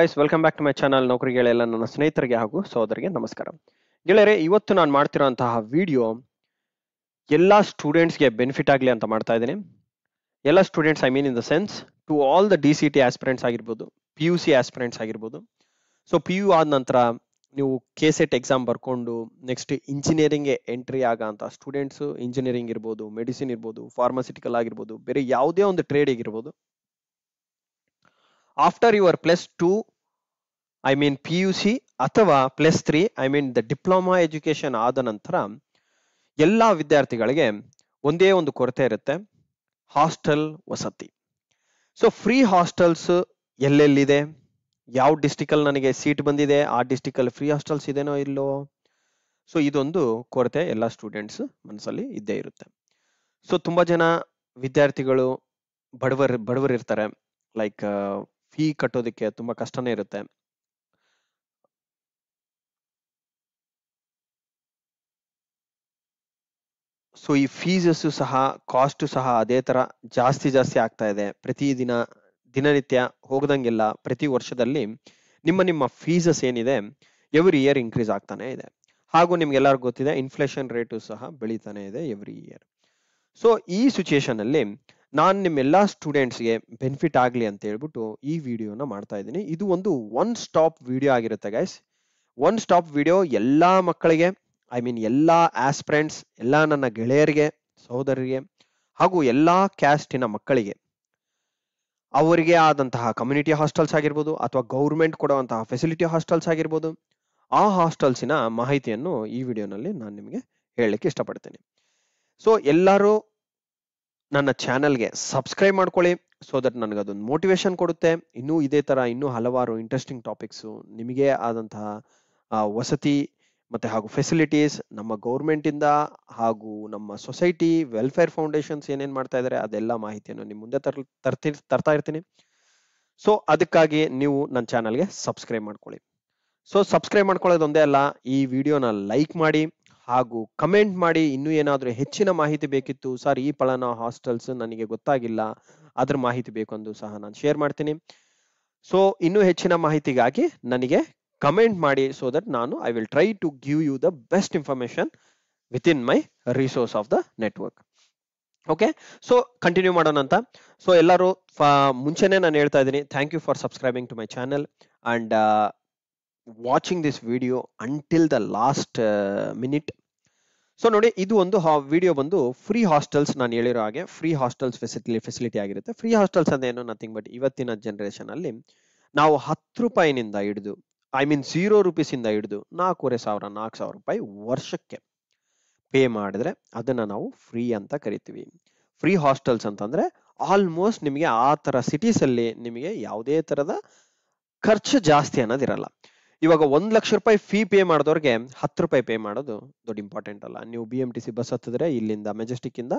Guys welcome back to my channel ನೌಕರಿ ಗೆಳೆಯಲ್ಲ ನನ್ನ ಸ್ನೇಹಿತರಿಗೆ ಹಾಗೂ ಸಹೋದರಿಗೆ ನಮಸ್ಕಾರ. ಗೆಳೆಯರೆ, ಇವತ್ತು ನಾನು ಮಾಡ್ತಿರೋಂತಹ ವಿಡಿಯೋ ಎಲ್ಲ ಸ್ಟೂಡೆಂಟ್ಸ್ಗೆ ಬೆನಿಫಿಟ್ ಆಗಲಿ ಅಂತ ಮಾಡ್ತಾ ಇದ್ದೀನಿ. ಎಲ್ಲ students I mean in the sense to all the D C T aspirants ಆಗಿರ್ಬೋದು ಪಿ ಯು ಸಿ ಆಸ್ಪಿರೆಂಟ್ಸ್ ಆಗಿರ್ಬೋದು. ಸೊ ಪಿ ಯು ಆದ ನಂತರ ನೀವು ಕೆ ಸೆಟ್ ಎಕ್ಸಾಮ್ ಬರ್ಕೊಂಡು ನೆಕ್ಸ್ಟ್ ಇಂಜಿನಿಯರಿಂಗ್ಗೆ ಎಂಟ್ರಿ ಆಗಂತ ಸ್ಟೂಡೆಂಟ್ಸ್ ಇಂಜಿನಿಯರಿಂಗ್ ಇರ್ಬೋದು ಮೆಡಿಸಿನ್ ಇರ್ಬೋದು ಫಾರ್ಮಸಿಟಿಕಲ್ ಆಗಿರ್ಬೋದು, ಬೇರೆ ಯಾವುದೇ ಒಂದು ಟ್ರೇಡ್ ಆಗಿರ್ಬೋದು after your plus two I mean P U C ಅಥವಾ plus three I mean the diploma education ಆದ ನಂತರ ಎಲ್ಲ ವಿದ್ಯಾರ್ಥಿಗಳಿಗೆ ಒಂದೇ ಒಂದು ಕೊರತೆ ಇರುತ್ತೆ ಹಾಸ್ಟೆಲ್ ವಸತಿ. ಸೊ ಫ್ರೀ ಹಾಸ್ಟೆಲ್ಸ್ ಎಲ್ಲೆಲ್ಲಿದೆ? ಯಾವ ಡಿಸ್ಟಿಕಲ್ಲಿ ನನಗೆ ಸೀಟ್ ಬಂದಿದೆ? ಆ ಡಿಸ್ಟಿಕಲ್ಲಿ ಫ್ರೀ ಹಾಸ್ಟೆಲ್ಸ್ ಇದೆನೋ ಇಲ್ಲೋ? ಸೊ ಇದೊಂದು ಕೊರತೆ ಎಲ್ಲ ಸ್ಟೂಡೆಂಟ್ಸ್ ಮನಸ್ಸಲ್ಲಿ ಇದ್ದೇ ಇರುತ್ತೆ. ಸೊ ತುಂಬ ಜನ ವಿದ್ಯಾರ್ಥಿಗಳು ಬಡವರ್ ಬಡವರು ಇರ್ತಾರೆ ಲೈಕ್ ಫೀ ಕಟ್ಟೋದಕ್ಕೆ ತುಂಬಾ ಕಷ್ಟನೇ ಇರುತ್ತೆ. ಸೊ ಈ ಫೀಸಸ್ ಸಹ ಕಾಸ್ಟ್ ಸಹ ಅದೇ ತರ ಜಾಸ್ತಿ ಜಾಸ್ತಿ ಆಗ್ತಾ ಇದೆ. ಪ್ರತಿದಿನ ದಿನನಿತ್ಯ ಹೋಗದಂಗೆಲ್ಲ ಪ್ರತಿ ವರ್ಷದಲ್ಲಿ ನಿಮ್ಮ ನಿಮ್ಮ ಫೀಸಸ್ ಏನಿದೆ ಎವ್ರಿ ಇಯರ್ ಇನ್ಕ್ರೀಸ್ ಆಗ್ತಾನೆ ಇದೆ. ಹಾಗೂ ನಿಮ್ಗೆಲ್ಲರಿಗೂ ಗೊತ್ತಿದೆ ಇನ್ಫ್ಲೇಷನ್ ರೇಟು ಸಹ ಬೆಳೀತಾನೆ ಇದೆ ಎವ್ರಿ ಇಯರ್ ಸೊ ಈ ಸಿಚುಯೇಷನ್ ಅಲ್ಲಿ ನಾನು ನಿಮ್ಮೆಲ್ಲ ಸ್ಟೂಡೆಂಟ್ಸ್ಗೆ ಬೆನಿಫಿಟ್ ಆಗಲಿ ಅಂತ ಹೇಳ್ಬಿಟ್ಟು ಈ ವಿಡಿಯೋನ ಮಾಡ್ತಾ ಇದ್ದೀನಿ. ಇದು ಒಂದು ಒನ್ ಸ್ಟಾಪ್ ವಿಡಿಯೋ ಆಗಿರುತ್ತೆ ಗೈಸ್ ಒನ್ ಸ್ಟಾಪ್ ವಿಡಿಯೋ ಎಲ್ಲ ಮಕ್ಕಳಿಗೆ, ಐ ಮೀನ್ ಎಲ್ಲಾ ಫ್ರೆಂಡ್ಸ್ ಎಲ್ಲ ನನ್ನ ಗೆಳೆಯರಿಗೆ, ಸಹೋದರರಿಗೆ ಹಾಗೂ ಎಲ್ಲ ಕ್ಯಾಸ್ಟಿನ ಮಕ್ಕಳಿಗೆ. ಅವರಿಗೆ ಆದಂತಹ ಕಮ್ಯುನಿಟಿ ಹಾಸ್ಟೆಲ್ಸ್ ಆಗಿರ್ಬೋದು ಅಥವಾ ಗೌರ್ಮೆಂಟ್ ಕೊಡುವಂತಹ ಫೆಸಿಲಿಟಿ ಹಾಸ್ಟೆಲ್ಸ್ ಆಗಿರ್ಬೋದು, ಆ ಹಾಸ್ಟೆಲ್ಸಿನ ಮಾಹಿತಿಯನ್ನು ಈ ವಿಡಿಯೋನಲ್ಲಿ ನಾನು ನಿಮಗೆ ಹೇಳಲಿಕ್ಕೆ ಇಷ್ಟಪಡ್ತೇನೆ. ಸೊ ಎಲ್ಲರೂ ನನ್ನ ಚಾನಲ್ಗೆ ಸಬ್ಸ್ಕ್ರೈಬ್ ಮಾಡ್ಕೊಳ್ಳಿ ಸೊ ದಟ್ ನನಗೆ ಅದೊಂದು ಮೋಟಿವೇಶನ್ ಕೊಡುತ್ತೆ. ಇನ್ನೂ ಇದೇ ಥರ ಇನ್ನೂ ಹಲವಾರು ಇಂಟ್ರೆಸ್ಟಿಂಗ್ ಟಾಪಿಕ್ಸು ನಿಮಗೆ ಆದಂತಹ ವಸತಿ ಮತ್ತು ಹಾಗೂ ಫೆಸಿಲಿಟೀಸ್ ನಮ್ಮ ಗೌರ್ಮೆಂಟಿಂದ ಹಾಗೂ ನಮ್ಮ ಸೊಸೈಟಿ ವೆಲ್ಫೇರ್ ಫೌಂಡೇಶನ್ಸ್ ಏನೇನು ಮಾಡ್ತಾ ಇದ್ದಾರೆ ಅದೆಲ್ಲ ಮಾಹಿತಿಯನ್ನು ನಿಮ್ಮ ಮುಂದೆ ತರ್ ತರ್ತಿ, ತರ್ತಾ ಇರ್ತೀನಿ. ಸೊ ಅದಕ್ಕಾಗಿ ನೀವು ನನ್ನ ಚಾನಲ್ಗೆ ಸಬ್ಸ್ಕ್ರೈಬ್ ಮಾಡ್ಕೊಳ್ಳಿ. ಸೊ ಸಬ್ಸ್ಕ್ರೈಬ್ ಮಾಡ್ಕೊಳ್ಳೋದೊಂದೇ ಅಲ್ಲ, ಈ ವಿಡಿಯೋನ ಲೈಕ್ ಮಾಡಿ ಹಾಗೂ ಕಮೆಂಟ್ ಮಾಡಿ ಇನ್ನೂ ಏನಾದರೂ ಹೆಚ್ಚಿನ ಮಾಹಿತಿ ಬೇಕಿತ್ತು, ಸರ್ ಈ ಪಳನ ಹಾಸ್ಟೆಲ್ಸ್ ನನಗೆ ಗೊತ್ತಾಗಿಲ್ಲ, ಅದ್ರ ಮಾಹಿತಿ ಬೇಕು ಎಂದು ಸಹ ನಾನು ಶೇರ್ ಮಾಡ್ತೀನಿ. ಸೊ ಇನ್ನೂ ಹೆಚ್ಚಿನ ಮಾಹಿತಿಗಾಗಿ ನನಗೆ ಕಮೆಂಟ್ ಮಾಡಿ ಸೊ ದಟ್ ನಾನು I will try to give you the best information with in my resource of the network okay so continue ಮಾಡೋಣ ಅಂತ. ಸೊ ಎಲ್ಲರೂ ಮುಂಚೆನೆ ನಾನು ಹೇಳ್ತಾ ಇದ್ದೀನಿ. Thank you for subscribing to my channel and watching this video until the last minute so ನೋಡಿ, ಇದು ಒಂದು ವಿಡಿಯೋ ಬಂದು ಫ್ರೀ ಹಾಸ್ಟೆಲ್ಸ್ ನಾನು ಹೇಳಿರೋ ಹಾಗೆ ಫ್ರೀ ಹಾಸ್ಟೆಲ್ಸ್ ಫೆಸಿಲಿ ಫೆಸಿಲಿಟಿ ಆಗಿರುತ್ತೆ. ಫ್ರೀ ಹಾಸ್ಟೆಲ್ಸ್ ಅಂದೇನು ನಥಿಂಗ್ ಬಟ್ ಇವತ್ತಿನ ಜನರೇಷನ್ ಅಲ್ಲಿ ನಾವು ಹತ್ತು ರೂಪಾಯಿನಿಂದ ಹಿಡಿದು ಐ ಮೀನ್ ಝೀರೋ ರುಪೀಸಿಂದ ಹಿಡಿದು ನಾಲ್ಕೂವರೆ ಸಾವಿರ, ನಾಲ್ಕು ಸಾವಿರ ರೂಪಾಯಿ ವರ್ಷಕ್ಕೆ ಪೇ ಮಾಡಿದ್ರೆ ಅದನ್ನ ನಾವು ಫ್ರೀ ಅಂತ ಕರಿತೀವಿ. ಫ್ರೀ ಹಾಸ್ಟೆಲ್ಸ್ ಅಂತಂದ್ರೆ ಆಲ್ಮೋಸ್ಟ್ ನಿಮಗೆ ಆ ಥರ ಸಿಟೀಸಲ್ಲಿ ನಿಮಗೆ ಯಾವುದೇ ತರದ ಖರ್ಚು ಜಾಸ್ತಿ ಅನ್ನೋದಿರಲ್ಲ. ಇವಾಗ ಒಂದು ಲಕ್ಷ ರೂಪಾಯಿ ಫೀ ಪೇ ಮಾಡಿದವ್ರಿಗೆ ಹತ್ತು ರೂಪಾಯಿ ಪೇ ಮಾಡೋದು ದೊಡ್ಡ ಇಂಪಾರ್ಟೆಂಟ್ ಅಲ್ಲ. ನೀವು B M T C bus ಹತ್ತಿದ್ರೆ ಇಲ್ಲಿಂದ ಮೆಜೆಸ್ಟಿಕ್ ಇಂದ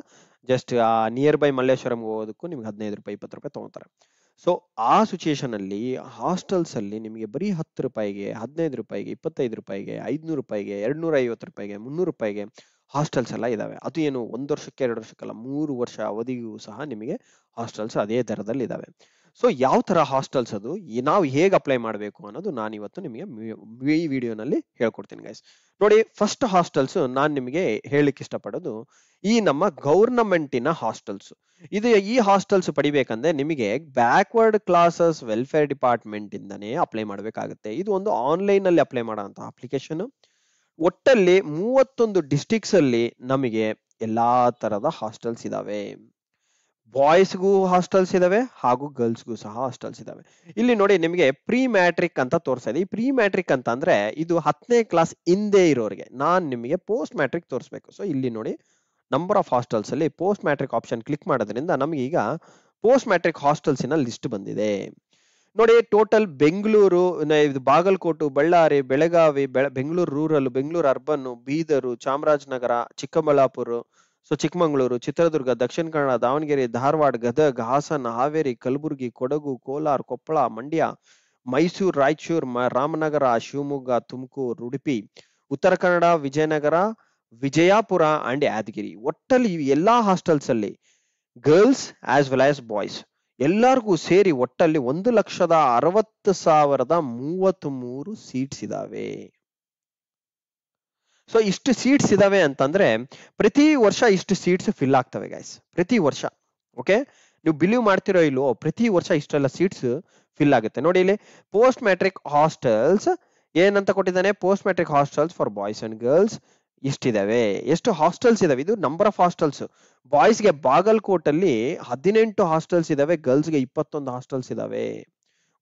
ಜಸ್ಟ್ ನಿಯರ್ ಬೈ ಮಲ್ಲೇಶ್ವರಂಗೆ ಹೋಗೋದಕ್ಕೂ ನಿಮ್ಗೆ ಹದಿನೈದು ರೂಪಾಯಿ, ಇಪ್ಪತ್ತು ರೂಪಾಯಿ ತಗೋತಾರೆ. ಸೊ ಆ ಸಿಚುಯೇಷನ್ ಅಲ್ಲಿ ಹಾಸ್ಟೆಲ್ಸ್ ಅಲ್ಲಿ ನಿಮಗೆ ಬರೀ ಹತ್ತು ರೂಪಾಯಿಗೆ, ಹದಿನೈದು ರೂಪಾಯಿಗೆ, ಇಪ್ಪತ್ತೈದು ರೂಪಾಯಿಗೆ, ಐದ್ನೂರು ರೂಪಾಯಿಗೆ ಎರಡ್ನೂರ ಐವತ್ತು ರೂಪಾಯಿಗೆ, ಮುನ್ನೂರು ರೂಪಾಯಿಗೆ ಹಾಸ್ಟೆಲ್ಸ್ ಎಲ್ಲ ಇದಾವೆ. ಅದು ಏನು ಒಂದು ವರ್ಷಕ್ಕೆ, ಎರಡು ವರ್ಷಕ್ಕಲ್ಲ, ಮೂರು ವರ್ಷ ಅವಧಿಗೂ ಸಹ ನಿಮಗೆ ಹಾಸ್ಟೆಲ್ಸ್ ಅದೇ ದರದಲ್ಲಿ ಇದಾವೆ ಸೊ ಯಾವ ತರ ಹಾಸ್ಟೆಲ್ಸ್ ಅದು ನಾವು ಹೇಗೆ ಅಪ್ಲೈ ಮಾಡಬೇಕು ಅನ್ನೋದು ನಾನು ಇವತ್ತು ನಿಮಗೆ ಈ ವಿಡಿಯೋನಲ್ಲಿ ಹೇಳ್ಕೊಡ್ತೀನಿ ಗೈಸ್ ನೋಡಿ ಫಸ್ಟ್ ಹಾಸ್ಟೆಲ್ಸ್ ನಾನು ನಿಮಗೆ ಹೇಳಲಿಕ್ಕೆ ಇಷ್ಟಪಡೋದು, ಈ ನಮ್ಮ ಗೌರ್ನಮೆಂಟಿನ ಹಾಸ್ಟೆಲ್ಸ್ ಇದು ಈ ಹಾಸ್ಟೆಲ್ಸ್ ಪಡಿಬೇಕಂದ್ರೆ ನಿಮಗೆ ಬ್ಯಾಕ್ವರ್ಡ್ ಕ್ಲಾಸಸ್ ವೆಲ್ಫೇರ್ ಡಿಪಾರ್ಟ್ಮೆಂಟ್ ಇಂದನೇ ಅಪ್ಲೈ ಮಾಡಬೇಕಾಗುತ್ತೆ. ಇದು ಒಂದು ಆನ್ಲೈನ್ ಅಲ್ಲಿ ಅಪ್ಲೈ ಮಾಡುವಂತಹ ಅಪ್ಲಿಕೇಶನ್ ಒಟ್ಟಲ್ಲಿ ಮೂವತ್ತೊಂದು ಡಿಸ್ಟಿಕ್ಸ್ ಅಲ್ಲಿ ನಮಗೆ ಎಲ್ಲಾ ತರದ ಹಾಸ್ಟೆಲ್ಸ್ ಇದಾವೆ. ಬಾಯ್ಸ್ಗೂ ಹಾಸ್ಟೆಲ್ಸ್ ಇದಾವೆ, ಹಾಗೂ ಗರ್ಲ್ಸ್ಗೂ ಸಹ ಹಾಸ್ಟೆಲ್ಸ್ ಇದಾವೆ. ಇಲ್ಲಿ ನೋಡಿ ನಿಮಗೆ ಪ್ರೀ ಮ್ಯಾಟ್ರಿಕ್ ಅಂತ ತೋರಿಸಿದೆ ಈ ಪ್ರೀ ಮ್ಯಾಟ್ರಿಕ್ ಅಂತ ಅಂದ್ರೆ ಇದು ಹತ್ತನೇ ಕ್ಲಾಸ್ ಹಿಂದೆ ಇರೋರಿಗೆ. ನಾನ್ ನಿಮಗೆ ಪೋಸ್ಟ್ ಮ್ಯಾಟ್ರಿಕ್ ತೋರಿಸ್ಬೇಕು. ಸೊ ಇಲ್ಲಿ ನೋಡಿ ನಂಬರ್ ಆಫ್ ಹಾಸ್ಟೆಲ್ಸ್ ಅಲ್ಲಿ ಪೋಸ್ಟ್ ಮ್ಯಾಟ್ರಿಕ್ ಆಪ್ಷನ್ ಕ್ಲಿಕ್ ಮಾಡೋದ್ರಿಂದ ನಮಗೆ ಈಗ ಪೋಸ್ಟ್ ಮ್ಯಾಟ್ರಿಕ್ ಹಾಸ್ಟೆಲ್ಸಿನ ಲಿಸ್ಟ್ ಬಂದಿದೆ. ನೋಡಿ ಟೋಟಲ್ ಬೆಂಗಳೂರು ಇದು ಬಾಗಲಕೋಟು, ಬಳ್ಳಾರಿ, ಬೆಳಗಾವಿ, ಬೆಳ, Bengaluru rural Bengaluru urban Bidar, Chamarajanagar, Chikkaballapur so Chikkamagaluru, Chitradurga, Dakshina Kannada, Davanagere, Dharwad, Gadag, Hassan, Haveri, Kalaburagi, Kodagu, Kolar, Koppal, Mandya, Mysuru, Raichur Ramanagara, Shivamogga, Tumakuru, Udupi, Uttara Kannada, Vijayanagara, Vijayapura and Yadgir. ಒಟ್ಟಲ್ಲಿ ಎಲ್ಲಾ ಹಾಸ್ಟೆಲ್ಸ್ ಅಲ್ಲಿ girls as well as boys ಎಲ್ಲರಿಗೂ ಸೇರಿ ಒಟ್ಟಲ್ಲಿ ಒಂದು ಲಕ್ಷದ ಅರವತ್ತು ಸಾವಿರದ ಮೂವತ್ತ್ ಮೂರು ಸೀಟ್ಸ್ ಇದಾವೆ. ಸೊ ಇಷ್ಟು ಸೀಟ್ಸ್ ಇದಾವೆ ಅಂತಂದ್ರೆ ಪ್ರತಿ ವರ್ಷ ಇಷ್ಟು ಸೀಟ್ಸ್ ಫಿಲ್ ಆಗ್ತವೆ ಗೈಸ್ ಪ್ರತಿ ವರ್ಷ ಓಕೆ ನೀವು ಬಿಲೀವ್ ಮಾಡ್ತಿರೋ ಇಲ್ವೋ, ಪ್ರತಿ ವರ್ಷ ಇಷ್ಟೆಲ್ಲ ಸೀಟ್ಸ್ ಫಿಲ್ ಆಗುತ್ತೆ. ನೋಡಿ ಇಲ್ಲಿ ಪೋಸ್ಟ್ ಮ್ಯಾಟ್ರಿಕ್ ಹಾಸ್ಟೆಲ್ಸ್ ಏನಂತ ಕೊಟ್ಟಿದ್ದಾನೆ? Post matric hostels for boys and girls ಇಷ್ಟಿದಾವೆ ಎಷ್ಟು ಹಾಸ್ಟೆಲ್ಸ್ ಇದಾವೆ? ಇದು ನಂಬರ್ ಆಫ್ ಹಾಸ್ಟೆಲ್ಸ್ ಬಾಯ್ಸ್ಗೆ ಬಾಗಲ್ಕೋಟ್ ಅಲ್ಲಿ ಹದಿನೆಂಟು ಹಾಸ್ಟೆಲ್ಸ್ ಇದಾವೆ ಗರ್ಲ್ಸ್ಗೆ ಇಪ್ಪತ್ತೊಂದು ಹಾಸ್ಟೆಲ್ಸ್ ಇದಾವೆ.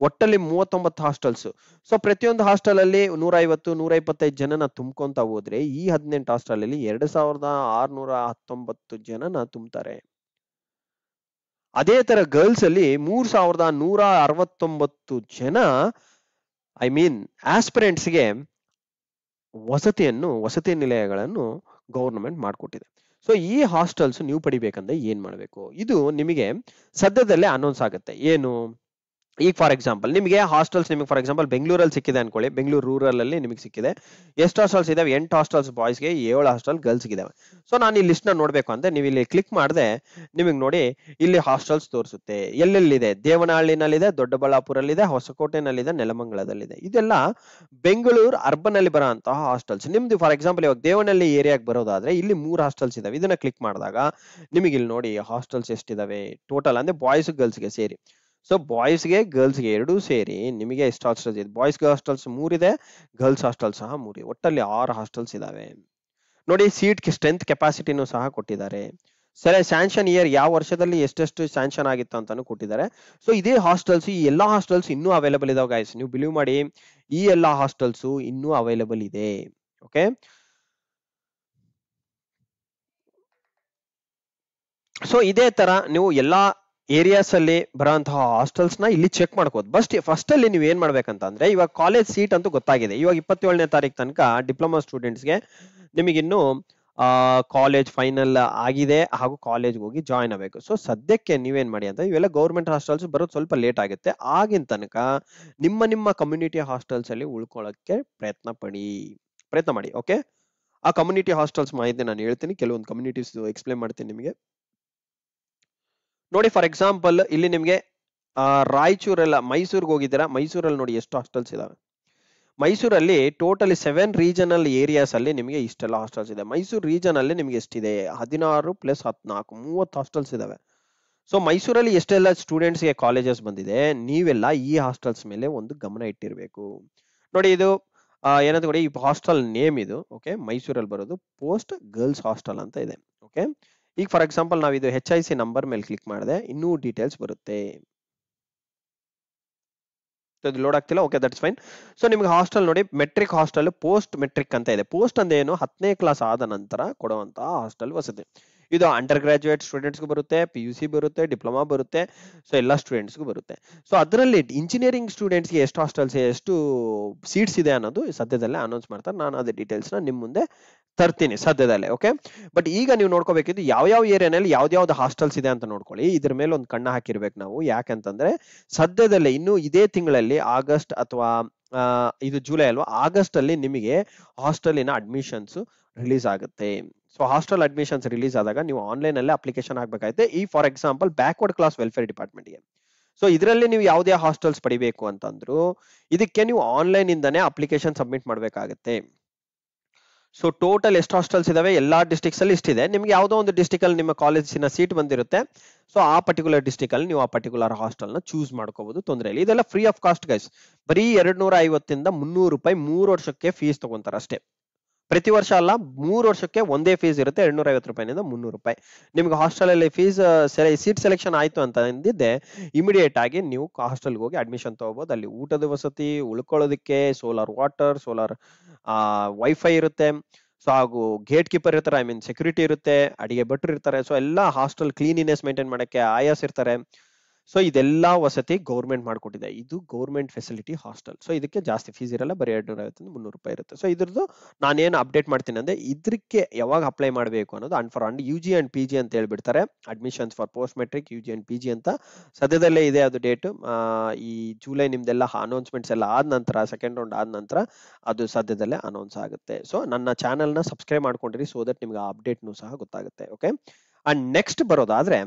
ಒಟ್ಟಲ್ಲಿ ಮೂವತ್ತೊಂಬತ್ತು ಹಾಸ್ಟೆಲ್ಸ್. ಸೊ ಪ್ರತಿಯೊಂದು ಹಾಸ್ಟೆಲ್ ಅಲ್ಲಿ ನೂರ ಐವತ್ತು ನೂರ ಇಪ್ಪತ್ತೈದು ಜನನ ತುಂಬ್ಕೊಂತ ಹೋದ್ರೆ ಈ ಹದಿನೆಂಟು ಹಾಸ್ಟೆಲ್ ಅಲ್ಲಿ ಎರಡು ಸಾವಿರದ ಆರ್ನೂರ ಹತ್ತೊಂಬತ್ತು ಜನನ ತುಂಬ್ತಾರೆ. ಅದೇ ತರ ಗರ್ಲ್ಸ್ ಅಲ್ಲಿ ಮೂರ್ ಸಾವಿರದ ನೂರ ಅರವತ್ತೊಂಬತ್ತು ಜನ ಐ ಮೀನ್ ಆಸ್ಪಿರೆಂಟ್ಸ್ಗೆ ವಸತಿಯನ್ನು, ವಸತಿ ನಿಲಯಗಳನ್ನು ಗೌರ್ನಮೆಂಟ್ ಮಾಡಿಕೊಟ್ಟಿದೆ. ಸೊ ಈ ಹಾಸ್ಟೆಲ್ಸ್ ನೀವು ಪಡಿಬೇಕಂದ್ರೆ ಏನ್ ಮಾಡಬೇಕು? ಇದು ನಿಮಗೆ ಸದ್ಯದಲ್ಲೇ ಅನೌನ್ಸ್ ಆಗುತ್ತೆ. ಏನು? ಈಗ ಫಾರ್ ಎಕ್ಸಾಂಪಲ್ ನಿಮಗೆ ಹಾಸ್ಟೆಲ್ಸ್ ನಿಮಗೆ ಫಾರ್ ಎಕ್ಸಾಂಪಲ್ ಬೆಂಗಳೂರಲ್ಲಿ ಸಿಕ್ಕಿದೆ ಅನ್ಕೊಳ್ಳಿ. ಬೆಂಗಳೂರು ರೂರಲ್ ಅಲ್ಲಿ ನಿಮಗೆ ಸಿಕ್ಕಿದೆ. ಎಷ್ಟು ಹಾಸ್ಟೆಲ್ಸ್ ಇದಾವೆ? ಎಂಟು ಹಾಸ್ಟೆಲ್ಸ್ ಬಾಯ್ಸ್ಗೆ ಏಳು ಹಾಸ್ಟೆಲ್ ಗರ್ಲ್ಸ್ ಇದಾವೆ. ಸೊ ನಾನು ಈ ಲಿಸ್ಟ್ನ ನೋಡ್ಬೇಕು ಅಂದ್ರೆ ನೀವು ಇಲ್ಲಿ ಕ್ಲಿಕ್ ಮಾಡಿದೆ ನಿಮಗೆ ನೋಡಿ ಇಲ್ಲಿ ಹಾಸ್ಟೆಲ್ಸ್ ತೋರಿಸುತ್ತೆ. ಎಲ್ಲೆಲ್ಲಿದೆ? ದೇವನಹಳ್ಳಿನಲ್ಲಿದೆ, ದೊಡ್ಡಬಳ್ಳಾಪುರಲ್ಲಿದೆ, ಹೊಸಕೋಟೆನಲ್ಲಿದೆ, ನೆಲಮಂಗಲದಲ್ಲಿದೆ. ಇದೆಲ್ಲ ಬೆಂಗಳೂರು ಅರ್ಬನ್ ಅಲ್ಲಿ ಬರೋಂತಹ ಹಾಸ್ಟೆಲ್ಸ್ ನಿಮ್ದು ಫಾರ್ ಎಕ್ಸಾಂಪಲ್ ಇವಾಗ ದೇವನಹಳ್ಳಿ ಏರಿಯಾಗೆ ಬರೋದಾದ್ರೆ ಇಲ್ಲಿ ಮೂರು ಹಾಸ್ಟೆಲ್ಸ್ ಇದಾವೆ. ಇದನ್ನ ಕ್ಲಿಕ್ ಮಾಡಿದಾಗ ನಿಮಗೆ ಇಲ್ಲಿ ನೋಡಿ ಹಾಸ್ಟೆಲ್ಸ್ ಎಷ್ಟಿದಾವೆ? ಟೋಟಲ್ ಅಂದ್ರೆ ಬಾಯ್ಸ್ ಗರ್ಲ್ಸ್ಗೆ ಸೇರಿ. ಸೊ ಬಾಯ್ಸ್ಗೆ ಗರ್ಲ್ಸ್ಗೆ ಎರಡೂ ಸೇರಿ ನಿಮಗೆ ಎಷ್ಟು ಹಾಸ್ಟೆಲ್ಸ್ ಇದೆ? ಬಾಯ್ಸ್ಗೆ ಹಾಸ್ಟೆಲ್ಸ್ ಮೂರಿದೆ ಗರ್ಲ್ಸ್ ಹಾಸ್ಟೆಲ್ ಸಹ ಮೂರಿ ಒಟ್ಟಲ್ಲಿ ಆರು ಹಾಸ್ಟೆಲ್ಸ್ ಇದಾವೆ. ನೋಡಿ ಸೀಟ್ ಸ್ಟ್ರೆಂತ್ ಕೆಪಾಸಿಟಿನೂ ಸಹ ಕೊಟ್ಟಿದ್ದಾರೆ. ಸರಿ ಸ್ಯಾಂಕ್ಷನ್ ಇಯರ್ ಯಾವ ವರ್ಷದಲ್ಲಿ ಎಷ್ಟೆಷ್ಟು ಸ್ಯಾಂಕ್ಷನ್ ಆಗಿತ್ತು ಅಂತಾನು ಕೊಟ್ಟಿದ್ದಾರೆ. ಸೊ ಇದೇ ಹಾಸ್ಟೆಲ್ಸ್ ಈ ಎಲ್ಲಾ ಹಾಸ್ಟೆಲ್ಸ್ ಇನ್ನೂ ಅವೈಲೇಬಲ್ ಇದಾವೆ ಗಾಯ್ಸ್ ನೀವು ಬಿಲೀವ್ ಮಾಡಿ, ಈ ಎಲ್ಲಾ ಹಾಸ್ಟೆಲ್ಸ್ ಇನ್ನೂ ಅವೈಲೇಬಲ್ ಇದೆ. ಓಕೆ ಸೊ ಇದೇ ತರ ನೀವು ಎಲ್ಲಾ ಏರಿಯಾಸ್ ಅಲ್ಲಿ ಬರೋಂತಹ ಹಾಸ್ಟೆಲ್ಸ್ನ ಇಲ್ಲಿ ಚೆಕ್ ಮಾಡ್ಕೋದು. ಬಸ್ಟ್ ಫಸ್ಟ್ ಅಲ್ಲಿ ನೀವು ಏನ್ ಮಾಡ್ಬೇಕಂತಂದ್ರೆ, ಇವಾಗ ಕಾಲೇಜ್ ಸೀಟ್ ಅಂತೂ ಗೊತ್ತಾಗಿದೆ. ಇವಾಗ ಇಪ್ಪತ್ತೇಳನೇ ತಾರೀಕು ತನಕ ಡಿಪ್ಲೊಮಾ ಸ್ಟೂಡೆಂಟ್ಸ್ಗೆ ನಿಮಗಿನ್ನು ಕಾಲೇಜ್ ಫೈನಲ್ ಆಗಿದೆ ಹಾಗೂ ಕಾಲೇಜ್ಗೆ ಹೋಗಿ ಜಾಯ್ನ್ ಆಗಬೇಕು. ಸೊ ಸದ್ಯಕ್ಕೆ ನೀವೇನ್ ಮಾಡಿ ಅಂತ, ಇವೆಲ್ಲ ಗೌರ್ಮೆಂಟ್ ಹಾಸ್ಟೆಲ್ಸ್ ಬರೋದು ಸ್ವಲ್ಪ ಲೇಟ್ ಆಗುತ್ತೆ. ಆಗಿನ ತನಕ ನಿಮ್ಮ ನಿಮ್ಮ ಕಮ್ಯುನಿಟಿ ಹಾಸ್ಟೆಲ್ಸ್ ಅಲ್ಲಿ ಉಳ್ಕೊಳ್ಳೋಕ್ಕೆ ಪ್ರಯತ್ನ ಪಡಿ. ಪ್ರಯತ್ನ ಮಾಡಿ ಓಕೆ ಆ ಕಮ್ಯುನಿಟಿ ಹಾಸ್ಟೆಲ್ಸ್ ಮಾಹಿತಿ ನಾನು ಹೇಳ್ತೀನಿ. ಕೆಲವೊಂದು ಕಮ್ಯುನಿಟೀಸ್ ಎಕ್ಸ್ಪ್ಲೇನ್ ಮಾಡ್ತೀನಿ ನಿಮಗೆ. ನೋಡಿ ಫಾರ್ ಎಕ್ಸಾಂಪಲ್ ಇಲ್ಲಿ ನಿಮಗೆ ರಾಯಚೂರೆಲ್ಲ, ಮೈಸೂರಿಗೆ ಹೋಗಿದ್ದೀರಾ? ಮೈಸೂರಲ್ಲಿ ನೋಡಿ ಎಷ್ಟು ಹಾಸ್ಟೆಲ್ಸ್ ಇದಾವೆ. ಮೈಸೂರಲ್ಲಿ ಟೋಟಲಿ ಸೆವೆನ್ ರೀಜನಲ್ ಏರಿಯಾಸ್ ಅಲ್ಲಿ ನಿಮಗೆ ಇಷ್ಟೆಲ್ಲ ಹಾಸ್ಟೆಲ್ಸ್ ಇದೆ. ಮೈಸೂರು ರೀಜನ್ ಅಲ್ಲಿ ನಿಮಗೆ ಎಷ್ಟಿದೆ? ಹದಿನಾರು ಪ್ಲಸ್ ಹದಿನಾಲ್ಕು, ಮೂವತ್ತು ಹಾಸ್ಟೆಲ್ಸ್ ಇದಾವೆ. ಸೊ ಮೈಸೂರಲ್ಲಿ ಎಷ್ಟೆಲ್ಲ ಸ್ಟೂಡೆಂಟ್ಸ್ಗೆ ಕಾಲೇಜಸ್ ಬಂದಿದೆ? ನೀವೆಲ್ಲ ಈ ಹಾಸ್ಟೆಲ್ಸ್ ಮೇಲೆ ಒಂದು ಗಮನ ಇಟ್ಟಿರಬೇಕು. ನೋಡಿ, ಇದು ಏನಂತ ನೋಡಿ ಈ ಹಾಸ್ಟೆಲ್ ನೇಮ್ ಇದು ಓಕೆ ಮೈಸೂರಲ್ಲಿ ಬರೋದು ಪೋಸ್ಟ್ ಗರ್ಲ್ಸ್ ಹಾಸ್ಟೆಲ್ ಅಂತ ಇದೆ ಓಕೆ ಈಗ ಫಾರ್ ಎಕ್ಸಾಂಪಲ್ ನಾವು ಇದು ಹೆಚ್ ಐ ಸಿ ನಂಬರ್ ಮೇಲೆ ಕ್ಲಿಕ್ ಮಾಡಿದೆ, ಇನ್ನೂ ಡೀಟೇಲ್ಸ್ ಬರುತ್ತೆ. ಲೋಡ್ ಆಗ್ತಿಲ್ಲ ಓಕೆ ದಟ್ಸ್ ಫೈನ್ ಸೊ ನಿಮ್ಗೆ ಹಾಸ್ಟೆಲ್ ನೋಡಿ ಮೆಟ್ರಿಕ್ ಹಾಸ್ಟೆಲ್ ಪೋಸ್ಟ್ ಮೆಟ್ರಿಕ್ ಅಂತ ಇದೆ. ಪೋಸ್ಟ್ ಅಂದ್ರೆ ಏನು? ಹತ್ತನೇ ಕ್ಲಾಸ್ ಆದ ನಂತರ ಕೊಡುವಂತಹ ಹಾಸ್ಟೆಲ್ ವಸತಿ. ಇದು ಅಂಡರ್ ಗ್ರಾಜುಯೇಟ್ ಸ್ಟೂಡೆಂಟ್ಸ್ಗೂ ಬರುತ್ತೆ ಪಿ ಯು ಸಿ ಬರುತ್ತೆ ಡಿಪ್ಲೊಮಾ ಬರುತ್ತೆ ಸೊ ಎಲ್ಲ ಸ್ಟೂಡೆಂಟ್ಸ್ಗೂ ಬರುತ್ತೆ. ಸೊ ಅದರಲ್ಲಿ ಇಂಜಿನಿಯರಿಂಗ್ ಸ್ಟೂಡೆಂಟ್ಸ್ಗೆ ಎಷ್ಟು ಹಾಸ್ಟೆಲ್ಸ್ ಎಷ್ಟು ಸೀಟ್ಸ್ ಇದೆ ಅನ್ನೋದು ಸದ್ಯದಲ್ಲೇ ಅನೌನ್ಸ್ ಮಾಡ್ತಾರೆ. ನಾನು ಅದೇ ಡೀಟೇಲ್ಸ್ನ ನಿಮ್ಮ ಮುಂದೆ ತರ್ತೀನಿ ಸದ್ಯದಲ್ಲೇ ಓಕೆ ಬಟ್ ಈಗ ನೀವು ನೋಡ್ಕೋಬೇಕಿದ್ದು ಯಾವ ಯಾವ ಏರಿಯಾನಲ್ಲಿ ಯಾವ್ದಾವ್ದು ಹಾಸ್ಟೆಲ್ಸ್ ಇದೆ ಅಂತ ನೋಡ್ಕೊಳ್ಳಿ. ಇದ್ರ ಮೇಲೆ ಒಂದು ಕಣ್ಣ ಹಾಕಿರ್ಬೇಕು ನಾವು. ಯಾಕಂತಂದ್ರೆ ಸದ್ಯದಲ್ಲೇ ಇನ್ನು ಇದೇ ತಿಂಗಳಲ್ಲಿ ಆಗಸ್ಟ್ ಅಥವಾ ಇದು ಜುಲೈ ಅಲ್ವಾ, ಆಗಸ್ಟ್ ಅಲ್ಲಿ ನಿಮಗೆ ಹಾಸ್ಟೆಲಿನ ಅಡ್ಮಿಷನ್ಸ್ ರಿಲೀಸ್ ಆಗುತ್ತೆ. ಸೊ ಹಾಸ್ಟೆಲ್ ಅಡ್ಮಿಷನ್ಸ್ ರಿಲೀಸ್ ಆದಾಗ ನೀವು ಆನ್ಲೈನ್ ಅಲ್ಲೇ ಅಪ್ಲಿಕೇಶನ್ ಹಾಕ್ಬೇಕಾಗುತ್ತೆ ಈ for example backward class welfare ಡಿಪಾರ್ಟ್ಮೆಂಟ್ಗೆ so ಇದರಲ್ಲಿ ನೀವು ಯಾವುದೇ ಹಾಸ್ಟೆಲ್ಸ್ ಪಡಿಬೇಕು ಅಂತಂದ್ರು, ಇದಕ್ಕೆ ನೀವು ಆನ್ಲೈನ್ ಇಂದಾನೆ ಅಪ್ಲಿಕೇಶನ್ ಸಬ್ಮಿಟ್ ಮಾಡಬೇಕಾಗುತ್ತೆ. ಸೊ ಟೋಟಲ್ ಎಷ್ಟು ಹಾಸ್ಟೆಲ್ಸ್ ಇದಾವೆ? ಎಲ್ಲಾ ಡಿಸ್ಟಿಕ್ಸ್ ಅಲ್ಲಿ ಇಷ್ಟಿದೆ. ನಿಮ್ಗೆ ಯಾವುದೋ ಒಂದು ಡಿಸ್ಟಿಕ್ ಅಲ್ಲಿ ನಿಮ್ಮ ಕಾಲೇಜಿನ ಸೀಟ್ ಬಂದಿರುತ್ತೆ. ಸೊ ಆ ಪರ್ಟಿಕ್ಯುಲರ್ ಡಿಸ್ಟಿಕ್ ಅಲ್ಲಿ ನೀವು ಆ ಪರ್ಟಿಕ್ಯುಲರ್ ಹಾಸ್ಟೆಲ್ನ ಚೂಸ್ ಮಾಡ್ಕೋಬಹುದು ತೊಂದರೆ ಇಲ್ಲ ಇದೆಲ್ಲ ಫ್ರೀ ಆಫ್ ಕಾಸ್ಟ್ ಗೈಸ್ ಬರೀ ಎರಡ್ ನೂರ ಐವತ್ತಿಂದ ಮುನ್ನೂರು ರೂಪಾಯಿ ಮೂರು ವರ್ಷಕ್ಕೆ ಫೀಸ್ ತಗೊಂತಾರ ಅಷ್ಟೇ ಪ್ರತಿ ವರ್ಷ ಅಲ್ಲ, ಮೂರು ವರ್ಷಕ್ಕೆ ಒಂದೇ ಫೀಸ್ ಇರುತ್ತೆ ಎರಡ್ನೂರ ಐವತ್ತು ರೂಪಾಯಿನಿಂದ ಮುನ್ನೂರು ರೂಪಾಯಿ. ನಿಮ್ಗೆ ಹಾಸ್ಟೆಲ್ ಅಲ್ಲಿ ಫೀಸ್ ಸೀಟ್ ಸೆಲೆಕ್ಷನ್ ಆಯ್ತು ಅಂತ ಅಂದಿದ್ದೆ ಇಮಿಡಿಯೇಟ್ ಆಗಿ ನೀವು ಹಾಸ್ಟೆಲ್ಗೆ ಹೋಗಿ ಅಡ್ಮಿಷನ್ ತಗೋಬಹುದು ಅಲ್ಲಿ ಊಟದ ವಸತಿ, ಉಳ್ಕೊಳ್ಳೋದಕ್ಕೆ ಸೋಲಾರ್ ವಾಟರ್ ಸೋಲಾರ್ ವೈಫೈ ಇರುತ್ತೆ. ಸೊ ಹಾಗೂ ಗೇಟ್ ಕೀಪರ್ ಇರ್ತಾರೆ ಐ ಮೀನ್ ಸೆಕ್ಯೂರಿಟಿ ಇರುತ್ತೆ, ಅಡಿಗೆ ಭಟ್ರು ಇರ್ತಾರೆ. ಸೊ ಎಲ್ಲ ಹಾಸ್ಟೆಲ್ ಕ್ಲೀನಿನೆಸ್ ಮೇಂಟೈನ್ ಮಾಡಕ್ಕೆ ಆಯಾಸ್ ಇರ್ತಾರೆ. ಸೊ ಇದೆಲ್ಲ ವಸತಿ ಗೌರ್ಮೆಂಟ್ ಮಾಡಿಕೊಟ್ಟಿದೆ. ಇದು ಗೌರ್ಮೆಂಟ್ ಫೆಸಿಲಿಟಿ ಹಾಸ್ಟೆಲ್ ಸೊ ಇದಕ್ಕೆ ಜಾಸ್ತಿ ಫೀಸ್ ಇರಲ್ಲ, ಬರೀ ಎರಡು ನೂರ ಐವತ್ತಿಂದ ಮುನ್ನೂರು ರೂಪಾಯಿ ಇರುತ್ತೆ. ಸೊ ಇದ್ರದ್ದು ನಾನೇನು ಅಪ್ಡೇಟ್ ಮಾಡ್ತೀನಿ ಅಂದ್ರೆ ಇದಕ್ಕೆ ಯಾವಾಗ ಅಪ್ಲೈ ಮಾಡಬೇಕು ಅನ್ನೋದು and for and U G and P G ಅಂತ ಹೇಳ್ಬಿಡ್ತಾರೆ. Admissions for post matric U G and P G ಅಂತ. ಸದ್ಯದಲ್ಲೇ ಇದೆ ಅದು ಡೇಟ್ ಈ ಜುಲೈ ನಿಮ್ದೆಲ್ಲ ಅನೌನ್ಸ್ಮೆಂಟ್ಸ್ ಎಲ್ಲ ಆದ ನಂತರ ಸೆಕೆಂಡ್ ರೌಂಡ್ ಆದ ನಂತರ ಅದು ಸದ್ಯದಲ್ಲೇ ಅನೌನ್ಸ್ ಆಗುತ್ತೆ. ಸೊ ನನ್ನ ಚಾನಲ್ನ ಸಬ್ಸ್ಕ್ರೈಬ್ ಮಾಡ್ಕೊಂಡಿರಿ ಸೊ ದಟ್ ನಿಮ್ಗೆ ಅಪ್ಡೇಟ್ನು ಸಹ ಗೊತ್ತಾಗುತ್ತೆ ಓಕೆ ಅಂಡ್ ನೆಕ್ಸ್ಟ್ ಬರೋದಾದ್ರೆ,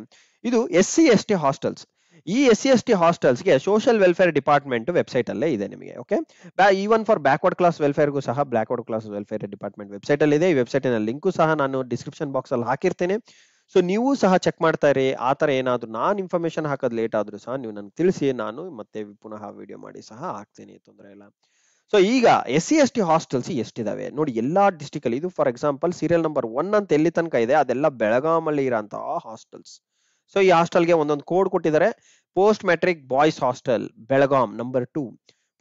ಇದು S C S T hostels ಈ ಎಸ್ ಸಿ ಎಸ್ ಟಿ ಹಾಸ್ಟೆಲ್ಸ್ಗೆ ಸೋಷಿಯಲ್ ವೆಲ್ಫೇರ್ ಡಿಪಾರ್ಟ್ಮೆಂಟ್ ವೆಬ್ಸೈಟ್ ಅಲ್ಲೇ ಇದೆ ನಿಮಗೆ okay even for backward class ವೆಲ್ಫೇರ್ಗೂ ಸಹ backward class welfare department website ಅಲ್ಲಿ ಇದೆ. ಈ ವೆಬ್ಸೈಟಿನ ಲಿಂಕು ಸಹ ನಾನು ಡಿಸ್ಕ್ರಿಪ್ಷನ್ ಬಾಕ್ಸ್ ಅಲ್ಲಿ ಹಾಕಿರ್ತೇನೆ. ಸೊ ನೀವು ಸಹ ಚೆಕ್ ಮಾಡ್ತಾ ಇರಿ ಆ ಥರ ಏನಾದ್ರೂ ನಾನು ಇನ್ಫಾರ್ಮೇಶನ್ ಹಾಕೋದು ಲೇಟ್ ಆದ್ರೂ ಸಹ ನೀವು ನನಗೆ ತಿಳಿಸಿ, ನಾನು ಮತ್ತೆ ಪುನಃ ವಿಡಿಯೋ ಮಾಡಿ ಸಹ ಹಾಕ್ತೀನಿ, ತೊಂದರೆ ಇಲ್ಲ. ಸೊ ಈಗ S C S T hostels ಎಷ್ಟಿದಾವೆ? ನೋಡಿ, ಎಲ್ಲಾ ಡಿಸ್ಟಿಕ್ ಅಲ್ಲಿ, ಇದು for example serial number one ಅಂತ ಎಲ್ಲಿ ತನಕ ಇದೆ, ಅದೆಲ್ಲ ಬೆಳಗಾಮಲ್ಲಿ ಇರೋಂತಹ ಹಾಸ್ಟೆಲ್ಸ್ ಸೊ ಈ ಹಾಸ್ಟೆಲ್ಗೆ ಒಂದೊಂದು ಕೋಡ್ ಕೊಟ್ಟಿದ್ದಾರೆ. Post matric boys hostel Belgaum number two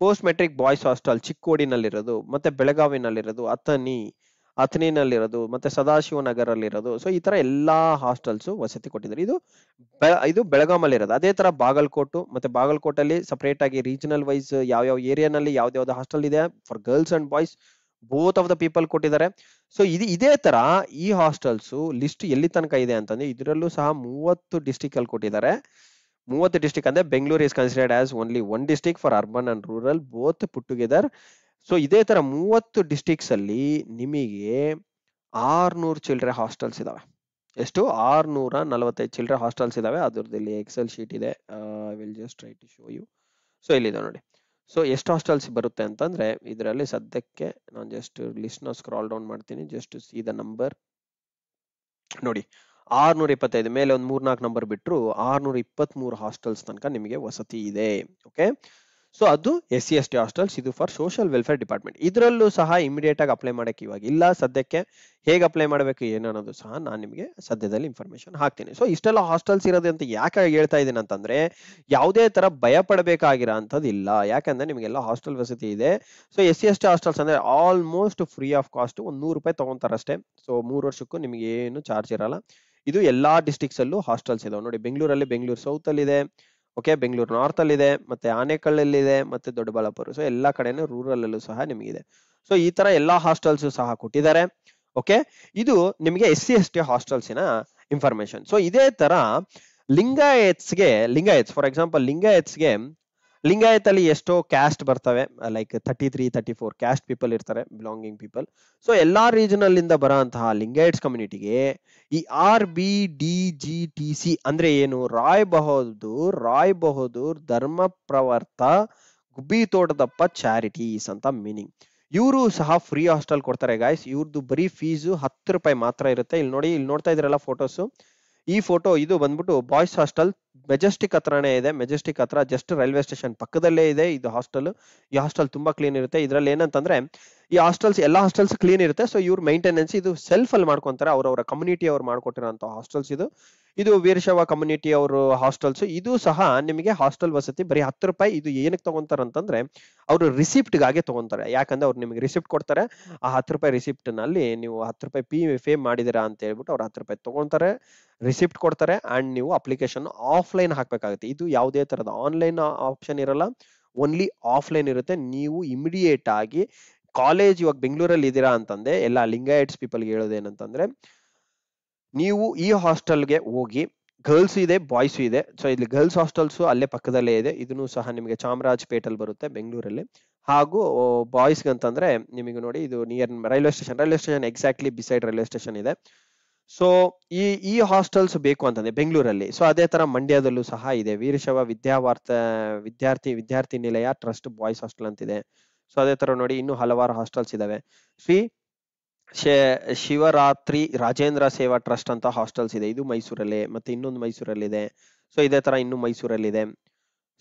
post matric boys hostel ಚಿಕ್ಕೋಡಿನಲ್ಲಿರೋದು, ಮತ್ತೆ ಬೆಳಗಾವಿನಲ್ಲಿರೋದು ಅಥನಿ ಅಥನಿನಲ್ಲಿರೋದು ಮತ್ತೆ ಸದಾಶಿವನಗರಲ್ಲಿರೋದು. ಸೊ ಈ ತರ ಎಲ್ಲಾ ಹಾಸ್ಟೆಲ್ಸ್ ವಸತಿ ಕೊಟ್ಟಿದ್ದಾರೆ. ಇದು ಇದು ಬೆಳಗಾಮಲ್ಲಿರೋದು ಅದೇ ತರ ಬಾಗಲಕೋಟು, ಮತ್ತೆ ಬಾಗಲಕೋಟಲ್ಲಿ ಸಪರೇಟ್ ಆಗಿ ರೀಜನಲ್ ವೈಸ್ ಯಾವ ಯಾವ ಏರಿಯಾನಲ್ಲಿ ಯಾವ್ದು ಹಾಸ್ಟೆಲ್ ಇದೆ for girls and boys both of the people ಕೊಟ್ಟಿದ್ದಾರೆ. ಸೊ ಇದು ಇದೇ ತರ ಈ ಹಾಸ್ಟೆಲ್ಸ್ ಲಿಸ್ಟ್ ಎಲ್ಲಿ ತನಕ ಇದೆ ಅಂತಂದ್ರೆ ಇದರಲ್ಲೂ ಸಹ ಮೂವತ್ತು ಡಿಸ್ಟಿಕ್ ಅಲ್ಲಿ ಕೊಟ್ಟಿದ್ದಾರೆ. ಮೂವತ್ತು ಡಿಸ್ಟಿಕ್ ಅಂದ್ರೆ Bengaluru is considered as only one district for urban and rural both put together so ಇದೇ ತರ ಮೂವತ್ತು ಡಿಸ್ಟಿಕ್ಸ್ ಅಲ್ಲಿ ನಿಮಗೆ ಆರ್ನೂರು ಚಿಲ್ಡ್ರೆ ಹಾಸ್ಟೆಲ್ಸ್ ಇದಾವೆ. ಎಷ್ಟು? ಆರ್ನೂರ ನಲವತ್ತೈದು ಚಿಲ್ಡ್ರೆ ಹಾಸ್ಟೆಲ್ಸ್ ಇದಾವೆ. ಅದ್ರದ್ದು ಎಕ್ಸೆಲ್ ಶೀಟ್ ಇದೆ. Will just try show you so ಇಲ್ಲಿದೆ ನೋಡಿ. ಸೊ ಎಷ್ಟು ಹಾಸ್ಟೆಲ್ಸ್ ಬರುತ್ತೆ ಅಂತಂದ್ರೆ, ಇದರಲ್ಲಿ ಸದ್ಯಕ್ಕೆ ನಾನು ಜಸ್ಟ್ ಲಿಸ್ಟ್ನ ಸ್ಕ್ರಾಲ್ ಡೌನ್ ಮಾಡ್ತೀನಿ. ಜಸ್ಟ್ ಸಿ ದ ನಂಬರ್ ನೋಡಿ ಆರ್ನೂರ ಇಪ್ಪತ್ತೈದು ಮೇಲೆ ಒಂದು ಮೂರ್ನಾಲ್ಕು ನಂಬರ್ ಬಿಟ್ಟರು ಆರ್ನೂರ ಇಪ್ಪತ್ಮೂರು ಹಾಸ್ಟೆಲ್ಸ್ ತನಕ ನಿಮಗೆ ವಸತಿ ಇದೆ ಓಕೆ ಸೊ ಅದು S C S T hostels ಇದು ಫಾರ್ ಸೋಷಿಯಲ್ ವೆಲ್ಫೇರ್ ಡಿಪಾರ್ಟ್ಮೆಂಟ್ ಇದರಲ್ಲೂ ಸಹ ಇಮಿಡಿಯೇಟ್ ಆಗಿ ಅಪ್ಲೈ ಮಾಡಕ್ಕೆ ಇವಾಗ ಇಲ್ಲ. ಸದ್ಯಕ್ಕೆ ಹೇಗೆ ಅಪ್ಲೈ ಮಾಡಬೇಕು, ಏನು ಅನ್ನೋದು ಸಹ ನಾನು ನಿಮಗೆ ಸದ್ಯದಲ್ಲಿ ಇನ್ಫಾರ್ಮೇಶನ್ ಹಾಕ್ತೀನಿ. ಸೊ ಇಷ್ಟೆಲ್ಲ ಹಾಸ್ಟೆಲ್ಸ್ ಇರೋದು ಅಂತ ಯಾಕೆ ಹೇಳ್ತಾ ಇದ್ದೀನಿ ಅಂತಂದ್ರೆ, ಯಾವುದೇ ತರ ಭಯ ಪಡಬೇಕಾಗಿರೋ ಅಂಥದ್ದು ಇಲ್ಲ. ಯಾಕಂದ್ರೆ ನಿಮಗೆಲ್ಲ ಹಾಸ್ಟೆಲ್ ವಸತಿ ಇದೆ. So S C S T hostels ಅಂದ್ರೆ ಆಲ್ಮೋಸ್ಟ್ ಫ್ರೀ ಆಫ್ ಕಾಸ್ಟ್ ಒಂದು ನೂರು ರೂಪಾಯಿ ತಗೊಂತಾರೆ ಅಷ್ಟೇ ಸೊ ಮೂರು ವರ್ಷಕ್ಕೂ ನಿಮಗೆ ಏನು ಚಾರ್ಜ್ ಇರಲ್ಲ. ಇದು ಎಲ್ಲಾ ಡಿಸ್ಟಿಕ್ಸ್ ಅಲ್ಲೂ ಹಾಸ್ಟೆಲ್ಸ್ ಇದಾವೆ. ನೋಡಿ, ಬೆಂಗಳೂರಲ್ಲಿ ಬೆಂಗಳೂರು ಸೌತ್ ಅಲ್ಲಿ ಇದೆ ಓಕೆ ಬೆಂಗಳೂರು ನಾರ್ತ್ ಅಲ್ಲಿ ಇದೆ ಮತ್ತೆ ಆನೇಕಲ್ಲಲ್ಲಿ ಇದೆ ಮತ್ತೆ ದೊಡ್ಡಬಳ್ಳಾಪುರ. ಸೊ ಎಲ್ಲಾ ಕಡೆನೂ ರೂರಲ್ ಅಲ್ಲೂ ಸಹ ನಿಮಗಿದೆ. ಸೊ ಈ ತರ ಎಲ್ಲಾ ಹಾಸ್ಟೆಲ್ಸ್ ಸಹ ಕೊಟ್ಟಿದ್ದಾರೆ. ಓಕೆ ಇದು ನಿಮಗೆ ಎಸ್ ಸಿ ಎಸ್ ಟಿ ಹಾಸ್ಟೆಲ್ಸಿನ ಇನ್ಫಾರ್ಮೇಶನ್ ಸೊ ಇದೇ ತರ ಲಿಂಗಾಯತ್ಸ್ಗೆ, ಲಿಂಗಾಯತ್ಸ್ ಫಾರ್ ಎಕ್ಸಾಂಪಲ್ ಲಿಂಗಾಯತ್ಸ್ಗೆ ಲಿಂಗಾಯತ್ ಅಲ್ಲಿ ಎಷ್ಟೋ ಕ್ಯಾಸ್ಟ್ ಬರ್ತವೆ like thirty three thirty four caste people ಇರ್ತಾರೆ ಬಿಲಾಂಗಿಂಗ್ ಪೀಪಲ್ ಸೊ ಎಲ್ಲಾ ರೀಜನಲ್ ಇಂದ ಬರೋಂತಹ ಲಿಂಗಾಯಟ್ಸ್ ಕಮ್ಯುನಿಟಿಗೆ ಈ R B D G T C ಅಂದ್ರೆ ಏನು? ರಾಯ್ ಬಹದ್ದೂರ್ ರಾಯ್ ಬಹದ್ದೂರ್ ಧರ್ಮ ಪ್ರವರ್ತ ಗುಬ್ಬಿ ತೋಟದಪ್ಪ ಚಾರಿಟೀಸ್ ಅಂತ ಮೀನಿಂಗ್ ಇವರು ಸಹ ಫ್ರೀ ಹಾಸ್ಟೆಲ್ ಕೊಡ್ತಾರೆ ಗಾಯ್ಸ್ ಇವ್ರದ್ದು ಬರೀ ಫೀಸು ಹತ್ತು ರೂಪಾಯಿ ಮಾತ್ರ ಇರುತ್ತೆ. ಇಲ್ಲಿ ನೋಡಿ ಇಲ್ಲಿ ನೋಡ್ತಾ ಇದ್ರಲ್ಲ ಫೋಟೋಸು ಈ ಫೋಟೋ ಇದು ಬಂದ್ಬಿಟ್ಟು ಬಾಯ್ಸ್ ಹಾಸ್ಟೆಲ್ ಮೆಜೆಸ್ಟಿಕ್ ಹತ್ರನೇ ಇದೆ. ಮೆಜೆಸ್ಟಿಕ್ ಹತ್ರ ಜಸ್ಟ್ ರೈಲ್ವೆ ಸ್ಟೇಷನ್ ಪಕ್ಕದಲ್ಲೇ ಇದೆ ಇದು ಹಾಸ್ಟೆಲ್ ಈ ಹಾಸ್ಟೆಲ್ ತುಂಬಾ ಕ್ಲೀನ್ ಇರುತ್ತೆ. ಇದರಲ್ಲಿ ಏನಂತಂದ್ರೆ ಈ ಹಾಸ್ಟೆಲ್ಸ್ ಎಲ್ಲ ಹಾಸ್ಟೆಲ್ಸ್ ಕ್ಲೀನ್ ಇರುತ್ತೆ. ಸೊ ಇವ್ರು ಮೈಂಟೆನೆನ್ಸ್ ಇದು ಸೆಲ್ಫ್ ಅಲ್ಲಿ ಮಾಡ್ಕೊಂತಾರೆ. ಅವರವರ ಕಮ್ಯುನಿಟಿ ಅವ್ರು ಮಾಡ್ಕೊಟ್ಟಿರೋ ಹಾಸ್ಟೆಲ್ಸ್ ಇದು. ಇದು ವೀರಶವ ಕಮ್ಯುನಿಟಿ ಅವರು ಹಾಸ್ಟೆಲ್ಸ್ ಇದು ಸಹ ನಿಮಗೆ ಹಾಸ್ಟೆಲ್ ವಸತಿ ಬರೀ ಹತ್ತು ರೂಪಾಯಿ ಇದು ಏನಕ್ಕೆ ತಗೊಂತಾರೆ ಅಂತಂದ್ರೆ ಅವರು ರಿಸಿಪ್ಟ್ಗಾಗೆ ತಗೊಂತಾರೆ. ಯಾಕಂದ್ರೆ ಅವ್ರು ನಿಮಗೆ ರಿಸಿಪ್ಟ್ ಕೊಡ್ತಾರೆ. ಆ ಹತ್ತು ರೂಪಾಯಿ ರಿಸಿಪ್ಟ್ನಲ್ಲಿ ನೀವು ಹತ್ತು ರೂಪಾಯಿ ಪಿ ಪೇ ಮಾಡಿದಿರಾ ಅಂತ ಹೇಳ್ಬಿಟ್ಟು ಅವ್ರು ಹತ್ತು ರೂಪಾಯಿ ತಗೊಂತಾರೆ ರಿಸಿಪ್ಟ್ ಕೊಡ್ತಾರೆ ಅಂಡ್ ನೀವು ಅಪ್ಲಿಕೇಶನ್ ಆಫ್ಲೈನ್ ಹಾಕ್ಬೇಕಾಗುತ್ತೆ. ಇದು ಯಾವುದೇ ತರದ ಆನ್ಲೈನ್ ಆಪ್ಷನ್ ಇರಲ್ಲ. ಓನ್ಲಿ ಆಫ್ಲೈನ್ ಇರುತ್ತೆ. ನೀವು ಇಮಿಡಿಯೇಟ್ ಆಗಿ ಕಾಲೇಜ್ ಇವಾಗ ಬೆಂಗಳೂರಲ್ಲಿ ಇದ್ದೀರಾ ಅಂತಂದೆ, ಎಲ್ಲ ಲಿಂಗಾಯಟ್ಸ್ ಪೀಪಲ್ಗೆ ಹೇಳೋದೇನಂತಂದ್ರೆ ನೀವು ಈ ಹಾಸ್ಟೆಲ್ಗೆ ಹೋಗಿ ಗರ್ಲ್ಸ್ ಇದೆ, ಬಾಯ್ಸ್ ಇದೆ. ಸೊ ಇಲ್ಲಿ ಗರ್ಲ್ಸ್ ಹಾಸ್ಟೆಲ್ಸ್ ಅಲ್ಲೇ ಪಕ್ಕದಲ್ಲೇ ಇದೆ. ಇದನ್ನು ಸಹ ನಿಮಗೆ ಚಾಮರಾಜಪೇಟಲ್ಲಿ ಬರುತ್ತೆ ಬೆಂಗಳೂರಲ್ಲಿ. ಹಾಗೂ ಬಾಯ್ಸ್ ಅಂತಂದ್ರೆ ನಿಮಗೆ ನೋಡಿ ಇದು near railway station. Railway station exactly beside railway station ಇದೆ. ಸೊ ಈ ಈ ಹಾಸ್ಟೆಲ್ಸ್ ಬೇಕು ಅಂತಂದ್ರೆ ಬೆಂಗಳೂರಲ್ಲಿ. ಸೊ ಅದೇ ತರ ಮಂಡ್ಯದಲ್ಲೂ ಸಹ ಇದೆ. ವೀರಶವ ವಿದ್ಯಾವಾರ್ತ Vidyarthi Vidyarthi Nilaya trust boys hostel ಅಂತಿದೆ. ಸೊ ಅದೇ ತರ ನೋಡಿ ಇನ್ನೂ ಹಲವಾರು ಹಾಸ್ಟೆಲ್ಸ್ ಇದಾವೆ. ಶ್ರೀ ಶಿವರಾತ್ರಿ ರಾಜೇಂದ್ರ ಸೇವಾ ಟ್ರಸ್ಟ್ ಅಂತ ಹಾಸ್ಟೆಲ್ಸ್ ಇದೆ. ಇದು ಮೈಸೂರಲ್ಲಿ, ಮತ್ತೆ ಇನ್ನೊಂದು ಮೈಸೂರಲ್ಲಿದೆ. ಸೊ ಇದೇ ತರ ಇನ್ನು ಮೈಸೂರಲ್ಲಿ ಇದೆ